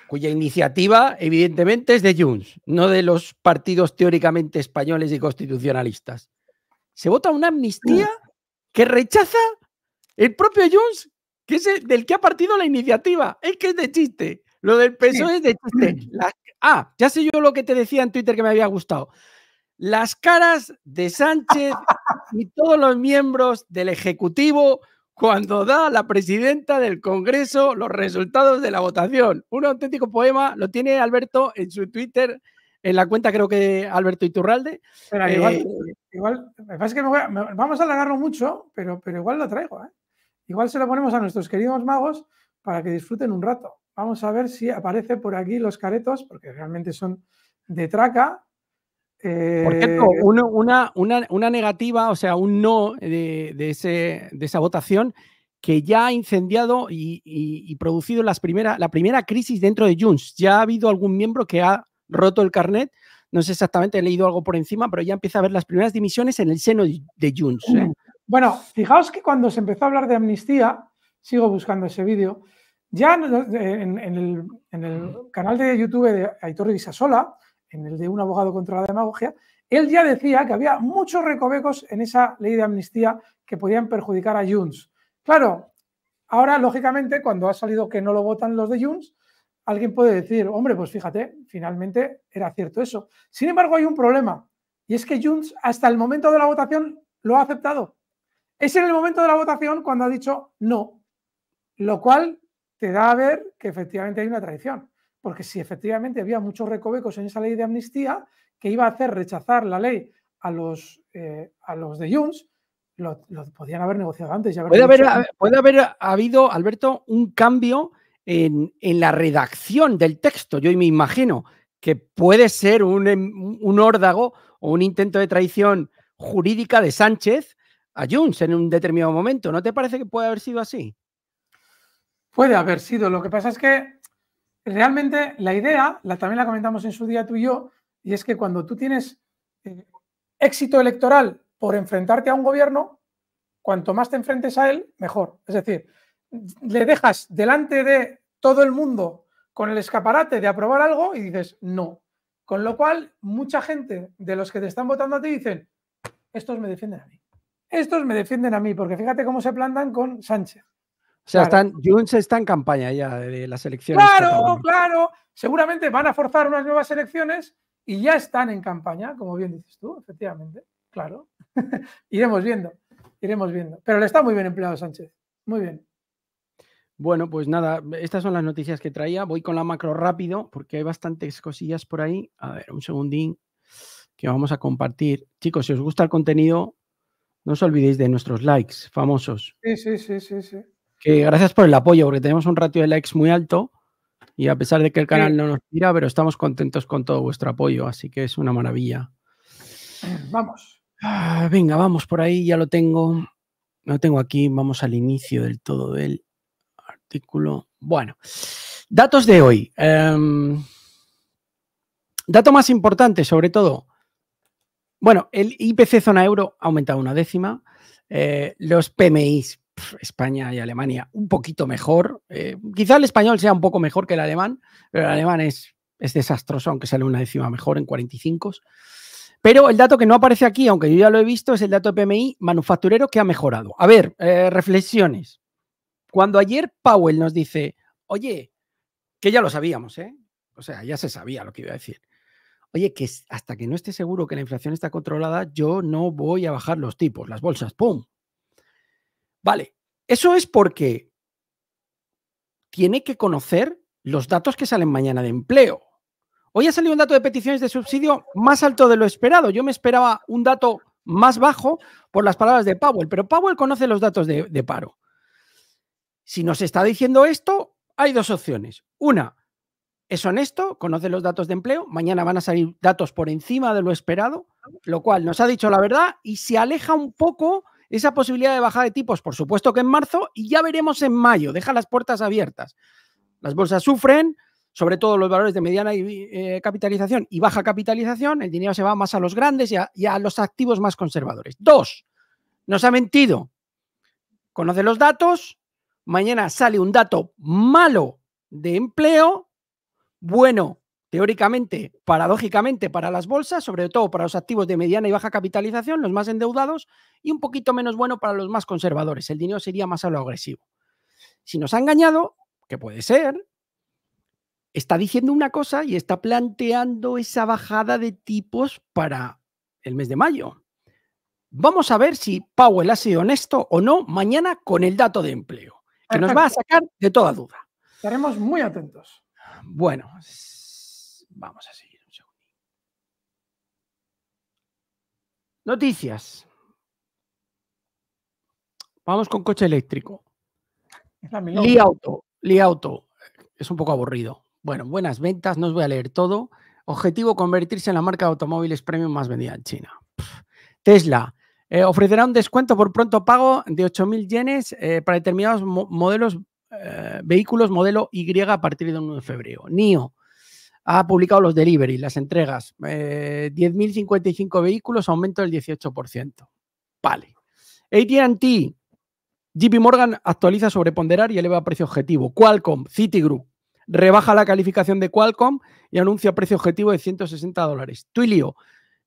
Speaker 1: cuya iniciativa, evidentemente, es de Junts, no de los partidos teóricamente españoles y constitucionalistas. Se vota una amnistía que rechaza el propio Junts, que es el del que ha partido la iniciativa, es que es de chiste. Lo del PSOE es de chiste. ah, ya sé yo lo que te decía en Twitter que me había gustado. Las caras de Sánchez y todos los miembros del Ejecutivo cuando da la presidenta del Congreso los resultados de la votación. Un auténtico poema, lo tiene Alberto en su Twitter, en la cuenta creo que Alberto Iturralde.
Speaker 2: igual, eh, igual, me parece que vamos a alargarlo mucho, pero, pero igual lo traigo. ¿eh? Igual se lo ponemos a nuestros queridos magos para que disfruten un rato. Vamos a ver si aparece por aquí los caretos, porque realmente son de traca.
Speaker 1: Por cierto, eh, una, una, negativa, o sea, un no de, ese, de esa votación que ya ha incendiado y, producido las primera, la primera crisis dentro de Junts. Ya ha habido algún miembro que ha roto el carnet. No sé exactamente, he leído algo por encima, pero ya empieza a ver las primeras dimisiones en el seno de Junts. ¿eh?
Speaker 2: Bueno, fijaos que cuando se empezó a hablar de amnistía, sigo buscando ese vídeo, ya en, el, canal de YouTube de Aitor Visasola, en el de un abogado contra la demagogia, él ya decía que había muchos recovecos en esa ley de amnistía que podían perjudicar a Junts. Claro, ahora, lógicamente, cuando ha salido que no lo votan los de Junts, alguien puede decir, hombre, pues fíjate, finalmente era cierto eso. Sin embargo, hay un problema, y es que Junts hasta el momento de la votación lo ha aceptado. Es en el momento de la votación cuando ha dicho no, lo cual te da a ver que efectivamente hay una traición. Porque si efectivamente había muchos recovecos en esa ley de amnistía que iba a hacer rechazar la ley a los, eh, a los de Junts, lo, podían haber negociado antes.
Speaker 1: puede, haber, puede haber habido, Alberto, un cambio en, la redacción del texto. Yo me imagino que puede ser un, un órdago o un intento de traición jurídica de Sánchez a Junts en un determinado momento. ¿No te parece que puede haber sido así?
Speaker 2: Puede haber sido. Lo que pasa es que realmente la idea, la, también la comentamos en su día tú y yo, y es que cuando tú tienes eh, éxito electoral por enfrentarte a un gobierno, cuanto más te enfrentes a él, mejor. Es decir, le dejas delante de todo el mundo con el escaparate de aprobar algo y dices no. Con lo cual, mucha gente de los que te están votando a ti dicen, estos me defienden a mí. Estos me defienden a mí, porque fíjate cómo se plantan con Sánchez.
Speaker 1: O sea, están, Junts está en campaña ya de las elecciones.
Speaker 2: Claro, claro. Seguramente van a forzar unas nuevas elecciones y ya están en campaña, como bien dices tú, efectivamente. Claro. iremos viendo, iremos viendo. Pero le está muy bien empleado Sánchez. Muy bien.
Speaker 1: Bueno, pues nada, estas son las noticias que traía. Voy con la macro rápido porque hay bastantes cosillas por ahí. A ver, un segundín que vamos a compartir. Chicos, si os gusta el contenido, no os olvidéis de nuestros likes famosos.
Speaker 2: Sí, sí, sí, sí, sí.
Speaker 1: Que gracias por el apoyo, porque tenemos un ratio de likes muy alto y a pesar de que el canal no nos tira, pero estamos contentos con todo vuestro apoyo, así que es una maravilla.
Speaker 2: Vamos.
Speaker 1: Ah, venga, vamos por ahí, ya lo tengo. Lo tengo aquí, vamos al inicio del todo del artículo. Bueno, datos de hoy. Em, dato más importante, sobre todo, bueno, el IPC zona euro ha aumentado una décima. Eh, los PMIs España y Alemania un poquito mejor. Eh, quizá el español sea un poco mejor que el alemán, pero el alemán es, es desastroso, aunque sale una décima mejor en 45. Pero el dato que no aparece aquí, aunque yo ya lo he visto, es el dato de PMI manufacturero que ha mejorado. A ver, eh, reflexiones. Cuando ayer Powell nos dice, oye, que ya lo sabíamos, ¿eh? O sea, ya se sabía lo que iba a decir. Oye, que hasta que no esté seguro que la inflación está controlada, yo no voy a bajar los tipos, las bolsas, ¡pum! Vale, eso es porque tiene que conocer los datos que salen mañana de empleo. Hoy ha salido un dato de peticiones de subsidio más alto de lo esperado. Yo me esperaba un dato más bajo por las palabras de Powell, pero Powell conoce los datos de, de paro. Si nos está diciendo esto, hay dos opciones. Una, es honesto, conoce los datos de empleo, mañana van a salir datos por encima de lo esperado, lo cual nos ha dicho la verdad y se aleja un poco esa posibilidad de bajar de tipos, por supuesto que en marzo, y ya veremos en mayo, deja las puertas abiertas. Las bolsas sufren, sobre todo los valores de mediana eh, capitalización y baja capitalización, el dinero se va más a los grandes y a, los activos más conservadores. Dos, nos ha mentido. Conoce los datos, mañana sale un dato malo de empleo, bueno teóricamente, paradójicamente, para las bolsas, sobre todo para los activos de mediana y baja capitalización, los más endeudados, y un poquito menos bueno para los más conservadores. El dinero sería más a lo agresivo. Si nos ha engañado, que puede ser, está diciendo una cosa y está planteando esa bajada de tipos para el mes de mayo. Vamos a ver si Powell ha sido honesto o no mañana con el dato de empleo, que nos va a sacar de toda duda.
Speaker 2: Estaremos muy atentos.
Speaker 1: Bueno, Vamos a seguir un segundo. Noticias. Vamos con coche eléctrico. Li Auto, Li Auto. Es un poco aburrido. Bueno, buenas ventas, no os voy a leer todo. Objetivo, convertirse en la marca de automóviles premium más vendida en China. Tesla eh, ofrecerá un descuento por pronto pago de 8.000 yenes eh, para determinados modelos, eh, vehículos modelo Y a partir del 1 de febrero. NIO ha publicado los delivery, las entregas. 10.055 eh, vehículos, aumento del 18%. Vale. ATT, JP Morgan actualiza sobre ponderar y eleva precio objetivo. Qualcomm, Citigroup, rebaja la calificación de Qualcomm y anuncia precio objetivo de 160 dólares. Twilio,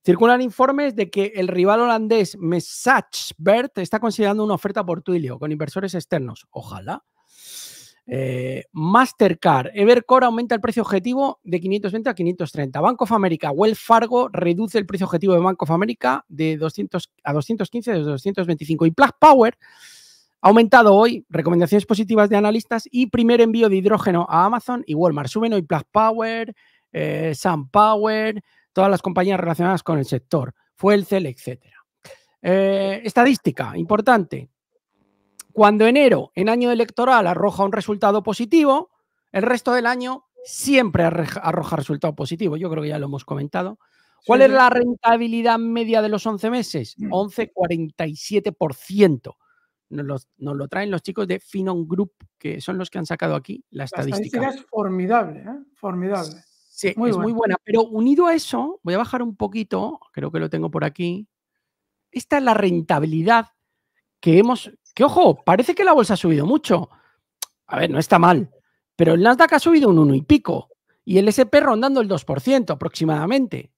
Speaker 1: circulan informes de que el rival holandés Bert está considerando una oferta por Twilio con inversores externos. Ojalá. Eh, Mastercard, Evercore aumenta el precio objetivo de 520 a 530. Bank of America, Wells Fargo reduce el precio objetivo de Bank of America de 200 a 215 de 225. Y Plug Power ha aumentado hoy recomendaciones positivas de analistas y primer envío de hidrógeno a Amazon y Walmart. Suben hoy Plug Power, eh, SunPower, todas las compañías relacionadas con el sector, Fuelcel, etc. Eh, estadística importante. Cuando enero, en año electoral, arroja un resultado positivo, el resto del año siempre arroja resultado positivo. Yo creo que ya lo hemos comentado. ¿Cuál es la rentabilidad media de los 11 meses? 11,47%. Mm. Nos lo, nos lo, traen los chicos de Finon Group, que son los que han sacado aquí la estadística.
Speaker 2: La estadística es formidable, ¿eh? formidable.
Speaker 1: Sí, es muy buena. Pero unido a eso, voy a bajar un poquito, creo que lo tengo por aquí. Esta es la rentabilidad que hemos, que ojo, parece que la bolsa ha subido mucho. A ver, no está mal, pero el Nasdaq ha subido un uno y pico y el SP rondando el 2% aproximadamente.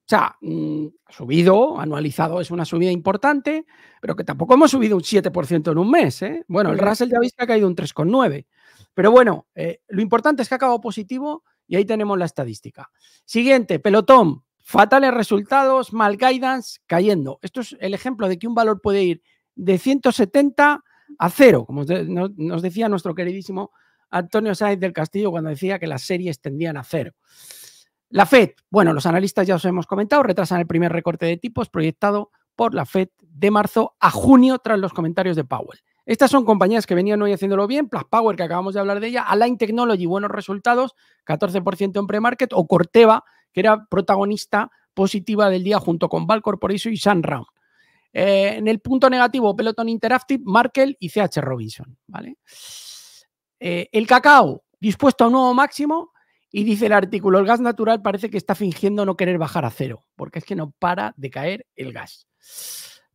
Speaker 1: O sea, mm, ha subido, anualizado es una subida importante, pero que tampoco hemos subido un 7% en un mes. ¿eh? Bueno, el Russell ya visto que ha caído un 3,9. Pero bueno, eh, lo importante es que ha acabado positivo y ahí tenemos la estadística. Siguiente, pelotón, fatales resultados, mal guidance, cayendo. Esto es el ejemplo de que un valor puede ir de 170 a cero, como nos decía nuestro queridísimo Antonio Sáenz del Castillo cuando decía que las series tendían a cero. La Fed, bueno, los analistas ya os hemos comentado, retrasan el primer recorte de tipos proyectado por la Fed de marzo a junio tras los comentarios de Powell. Estas son compañías que venían hoy haciéndolo bien, Plus Power, que acabamos de hablar de ella, Align Technology, buenos resultados, 14% en pre-market, o Corteva, que era protagonista positiva del día junto con Val Corporation y Sunround. Eh, en el punto negativo, Peloton Interactive, Markel y CH Robinson. ¿vale? Eh, el cacao dispuesto a un nuevo máximo y dice el artículo, el gas natural parece que está fingiendo no querer bajar a cero, porque es que no para de caer el gas.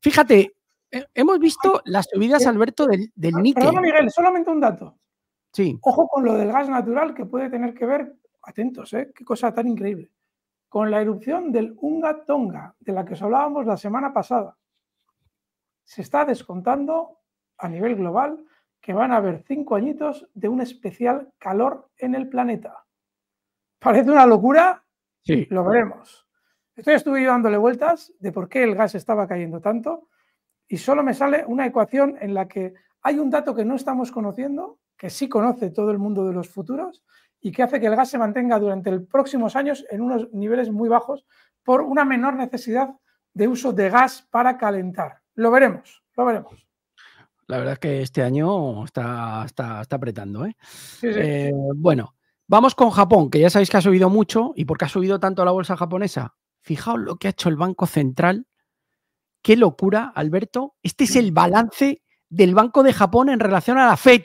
Speaker 1: Fíjate, hemos visto las subidas, Alberto, del, del níquel.
Speaker 2: Perdón, Miguel, solamente un dato.
Speaker 1: Sí.
Speaker 2: Ojo con lo del gas natural que puede tener que ver, atentos, ¿eh? qué cosa tan increíble, con la erupción del Unga Tonga, de la que os hablábamos la semana pasada. Se está descontando a nivel global que van a haber cinco añitos de un especial calor en el planeta. Parece una locura,
Speaker 1: Sí.
Speaker 2: lo veremos. Estoy estuve dándole vueltas de por qué el gas estaba cayendo tanto y solo me sale una ecuación en la que hay un dato que no estamos conociendo, que sí conoce todo el mundo de los futuros y que hace que el gas se mantenga durante los próximos años en unos niveles muy bajos por una menor necesidad de uso de gas para calentar. Lo veremos, lo veremos.
Speaker 1: La verdad es que este año está, está, está apretando. ¿eh?
Speaker 2: Sí, sí.
Speaker 1: Eh, bueno, vamos con Japón, que ya sabéis que ha subido mucho. ¿Y por qué ha subido tanto la bolsa japonesa? Fijaos lo que ha hecho el Banco Central. Qué locura, Alberto. Este es el balance del Banco de Japón en relación a la Fed.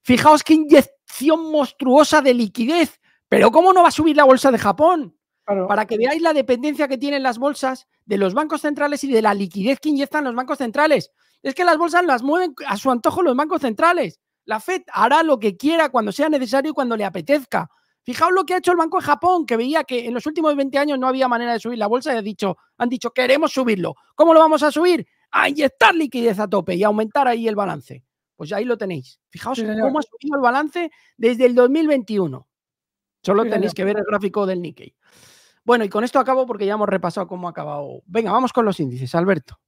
Speaker 1: Fijaos qué inyección monstruosa de liquidez. Pero ¿cómo no va a subir la bolsa de Japón?
Speaker 2: Claro.
Speaker 1: Para que veáis la dependencia que tienen las bolsas de los bancos centrales y de la liquidez que inyectan los bancos centrales. Es que las bolsas las mueven a su antojo los bancos centrales. La Fed hará lo que quiera cuando sea necesario y cuando le apetezca. Fijaos lo que ha hecho el Banco de Japón, que veía que en los últimos 20 años no había manera de subir la bolsa y ha dicho, han dicho, queremos subirlo. ¿Cómo lo vamos a subir? A inyectar liquidez a tope y aumentar ahí el balance. Pues ahí lo tenéis. Fijaos
Speaker 2: Sí,
Speaker 1: cómo ha subido el balance desde el 2021. Solo
Speaker 2: Sí,
Speaker 1: tenéis que ver el gráfico del Nikkei. Bueno, y con esto acabo porque ya hemos repasado cómo ha acabado. Venga, vamos con los índices, Alberto.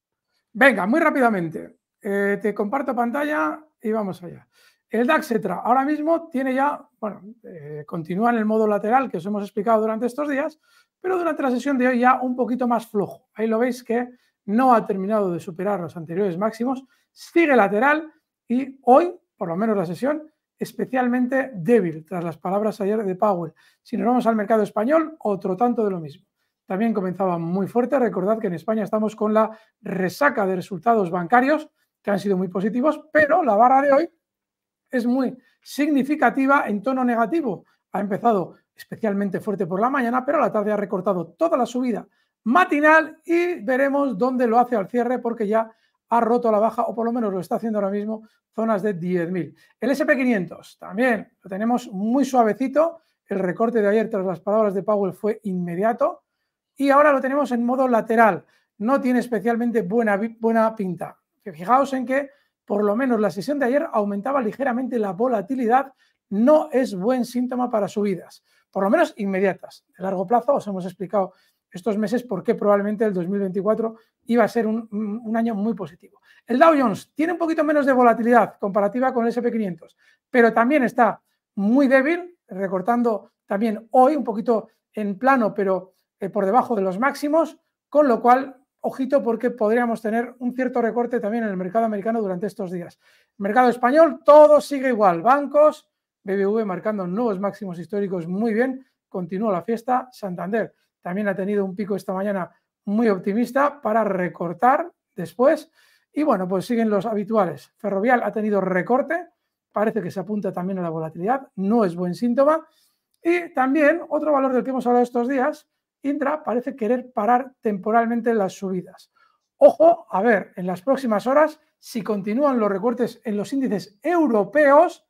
Speaker 2: Venga, muy rápidamente. Eh, te comparto pantalla y vamos allá. El DAX Etra ahora mismo tiene ya, bueno, eh, continúa en el modo lateral que os hemos explicado durante estos días, pero durante la sesión de hoy ya un poquito más flojo. Ahí lo veis que no ha terminado de superar los anteriores máximos, sigue lateral y hoy, por lo menos la sesión, especialmente débil tras las palabras ayer de Powell. Si nos vamos al mercado español, otro tanto de lo mismo. También comenzaba muy fuerte. Recordad que en España estamos con la resaca de resultados bancarios que han sido muy positivos, pero la barra de hoy es muy significativa en tono negativo. Ha empezado especialmente fuerte por la mañana, pero a la tarde ha recortado toda la subida matinal y veremos dónde lo hace al cierre porque ya ha roto la baja o por lo menos lo está haciendo ahora mismo zonas de 10.000. El SP500 también lo tenemos muy suavecito. El recorte de ayer tras las palabras de Powell fue inmediato y ahora lo tenemos en modo lateral. No tiene especialmente buena, buena pinta. Fijaos en que por lo menos la sesión de ayer aumentaba ligeramente la volatilidad. No es buen síntoma para subidas, por lo menos inmediatas. De largo plazo os hemos explicado estos meses por qué probablemente el 2024 iba a ser un año muy positivo. El Dow Jones tiene un poquito menos de volatilidad comparativa con el SP500, pero también está muy débil, recortando también hoy un poquito en plano, pero eh, por debajo de los máximos, con lo cual, ojito porque podríamos tener un cierto recorte también en el mercado americano durante estos días. Mercado español, todo sigue igual. Bancos, BBV marcando nuevos máximos históricos muy bien, continúa la fiesta. Santander también ha tenido un pico esta mañana muy optimista para recortar después. Y bueno, pues siguen los habituales. Ferrovial ha tenido recorte, parece que se apunta también a la volatilidad, no es buen síntoma. Y también otro valor del que hemos hablado estos días, Indra parece querer parar temporalmente las subidas. Ojo, a ver, en las próximas horas, si continúan los recortes en los índices europeos,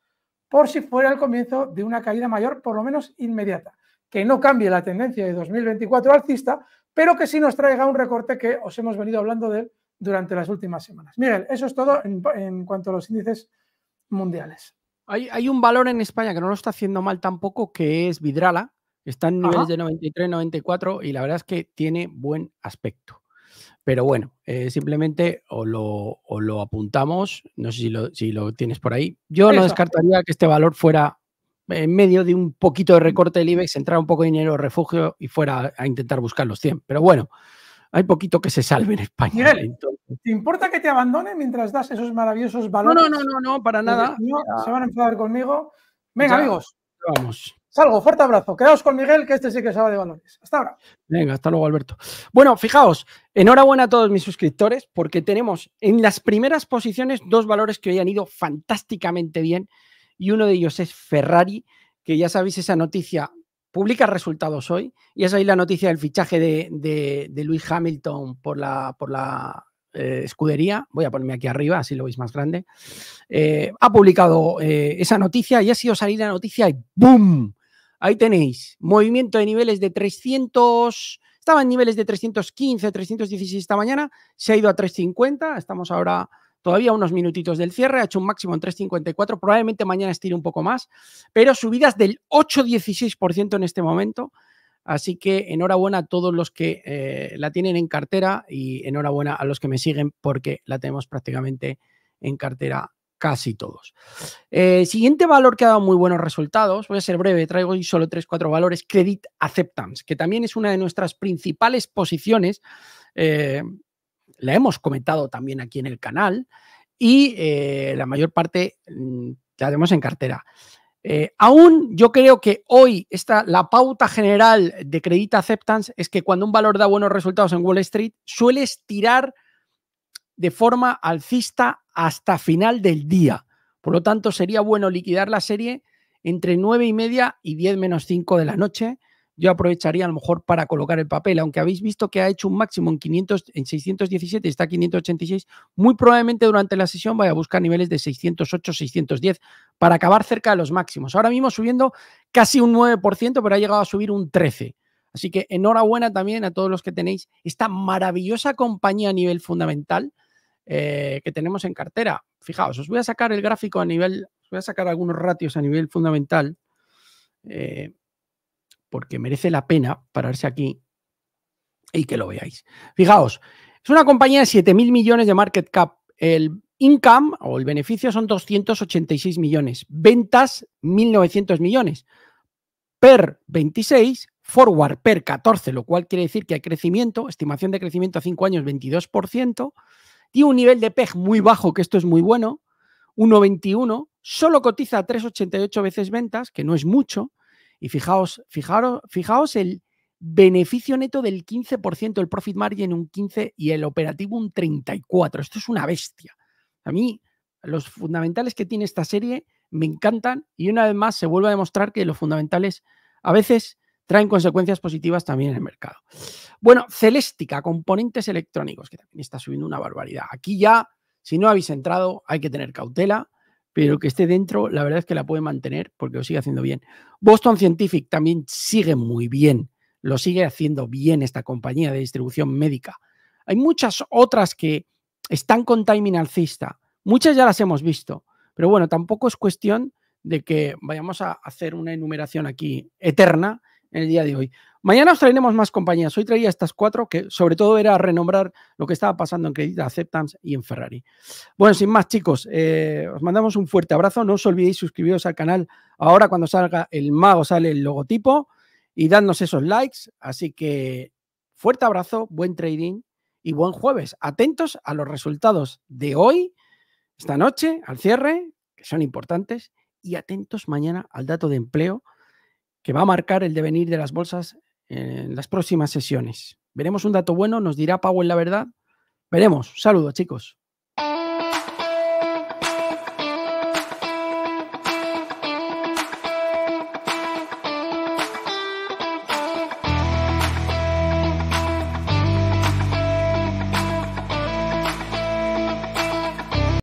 Speaker 2: por si fuera el comienzo de una caída mayor, por lo menos inmediata. Que no cambie la tendencia de 2024 alcista, pero que sí nos traiga un recorte que os hemos venido hablando de él durante las últimas semanas. Miguel, eso es todo en, en cuanto a los índices mundiales.
Speaker 1: Hay, hay un valor en España que no lo está haciendo mal tampoco, que es Vidrala. Está en niveles
Speaker 2: Ajá.
Speaker 1: de 93, 94 y la verdad es que tiene buen aspecto. Pero bueno, eh, simplemente o lo, o lo apuntamos, no sé si lo, si lo tienes por ahí. Yo no descartaría que este valor fuera en medio de un poquito de recorte del IBEX, entrar un poco de dinero de refugio y fuera a intentar buscar los 100. Pero bueno, hay poquito que se salve en España.
Speaker 2: Miguel,
Speaker 1: entonces-
Speaker 2: ¿Te importa que te abandone mientras das esos maravillosos
Speaker 1: No,
Speaker 2: valores?
Speaker 1: no, no, no, no, para
Speaker 2: Porque
Speaker 1: nada.
Speaker 2: no, se van a enfadar conmigo. Venga,
Speaker 1: Ya.
Speaker 2: amigos,
Speaker 1: Vamos.
Speaker 2: salgo, fuerte abrazo. Quedaos con Miguel, que este sí que sabe de valores. Hasta ahora.
Speaker 1: Venga, hasta luego, Alberto. Bueno, fijaos, enhorabuena a todos mis suscriptores porque tenemos en las primeras posiciones dos valores que hoy han ido fantásticamente bien y uno de ellos es Ferrari, que ya sabéis esa noticia, publica resultados hoy, y ya sabéis la noticia del fichaje de, de, Lewis Hamilton por la, por la eh, escudería, voy a ponerme aquí arriba, así lo veis más grande, eh, ha publicado esa noticia y ha sido salir la noticia y ¡boom! Ahí tenéis, movimiento de niveles de 300, estaba en niveles de 315, 316 esta mañana, se ha ido a 350, estamos ahora todavía unos minutitos del cierre, ha hecho un máximo en 3.54, probablemente mañana estire un poco más, pero subidas del 8-16% en este momento. Así que enhorabuena a todos los que eh, la tienen en cartera y enhorabuena a los que me siguen porque la tenemos prácticamente en cartera casi todos. Eh, siguiente valor que ha dado muy buenos resultados, voy a ser breve, traigo hoy solo 3-4 valores, Credit Acceptance, que también es una de nuestras principales posiciones. Eh, la hemos comentado también aquí en el canal y eh, la mayor parte mm, la tenemos en cartera. Eh, aún yo creo que hoy está la pauta general de Credit Acceptance es que cuando un valor da buenos resultados en Wall Street, suele estirar de forma alcista hasta final del día. Por lo tanto, sería bueno liquidar la serie entre 9 y media y 10 menos 5 de la noche yo aprovecharía a lo mejor para colocar el papel, aunque habéis visto que ha hecho un máximo en, 500, en 617 y está a 586, muy probablemente durante la sesión vaya a buscar niveles de 608, 610 para acabar cerca de los máximos. Ahora mismo subiendo casi un 9%, pero ha llegado a subir un 13%. Así que enhorabuena también a todos los que tenéis esta maravillosa compañía a nivel fundamental eh, que tenemos en cartera. Fijaos, os voy a sacar el gráfico a nivel, os voy a sacar algunos ratios a nivel fundamental. Eh, porque merece la pena pararse aquí y que lo veáis. Fijaos, es una compañía de 7 mil millones de market cap. El income o el beneficio son 286 millones. Ventas, 1.900 millones. Per 26, forward per 14, lo cual quiere decir que hay crecimiento, estimación de crecimiento a 5 años 22%. Tiene un nivel de PEG muy bajo, que esto es muy bueno, 1,21. Solo cotiza 3,88 veces ventas, que no es mucho. Y fijaos, fijaos, fijaos el beneficio neto del 15%, el profit margin un 15% y el operativo un 34%. Esto es una bestia. A mí, los fundamentales que tiene esta serie me encantan y una vez más se vuelve a demostrar que los fundamentales a veces traen consecuencias positivas también en el mercado. Bueno, Celéstica, componentes electrónicos, que también está subiendo una barbaridad. Aquí ya, si no habéis entrado, hay que tener cautela pero que esté dentro, la verdad es que la puede mantener porque lo sigue haciendo bien. Boston Scientific también sigue muy bien, lo sigue haciendo bien esta compañía de distribución médica. Hay muchas otras que están con timing alcista, muchas ya las hemos visto, pero bueno, tampoco es cuestión de que vayamos a hacer una enumeración aquí eterna en el día de hoy. Mañana os traeremos más compañías. Hoy traía estas cuatro, que sobre todo era renombrar lo que estaba pasando en Credit Acceptance y en Ferrari. Bueno, sin más, chicos, eh, os mandamos un fuerte abrazo. No os olvidéis suscribiros al canal. Ahora, cuando salga el mago, sale el logotipo y dadnos esos likes. Así que fuerte abrazo, buen trading y buen jueves. Atentos a los resultados de hoy, esta noche, al cierre, que son importantes, y atentos mañana al dato de empleo que va a marcar el devenir de las bolsas en las próximas sesiones. Veremos un dato bueno, nos dirá Powell la verdad. Veremos. Saludos, chicos.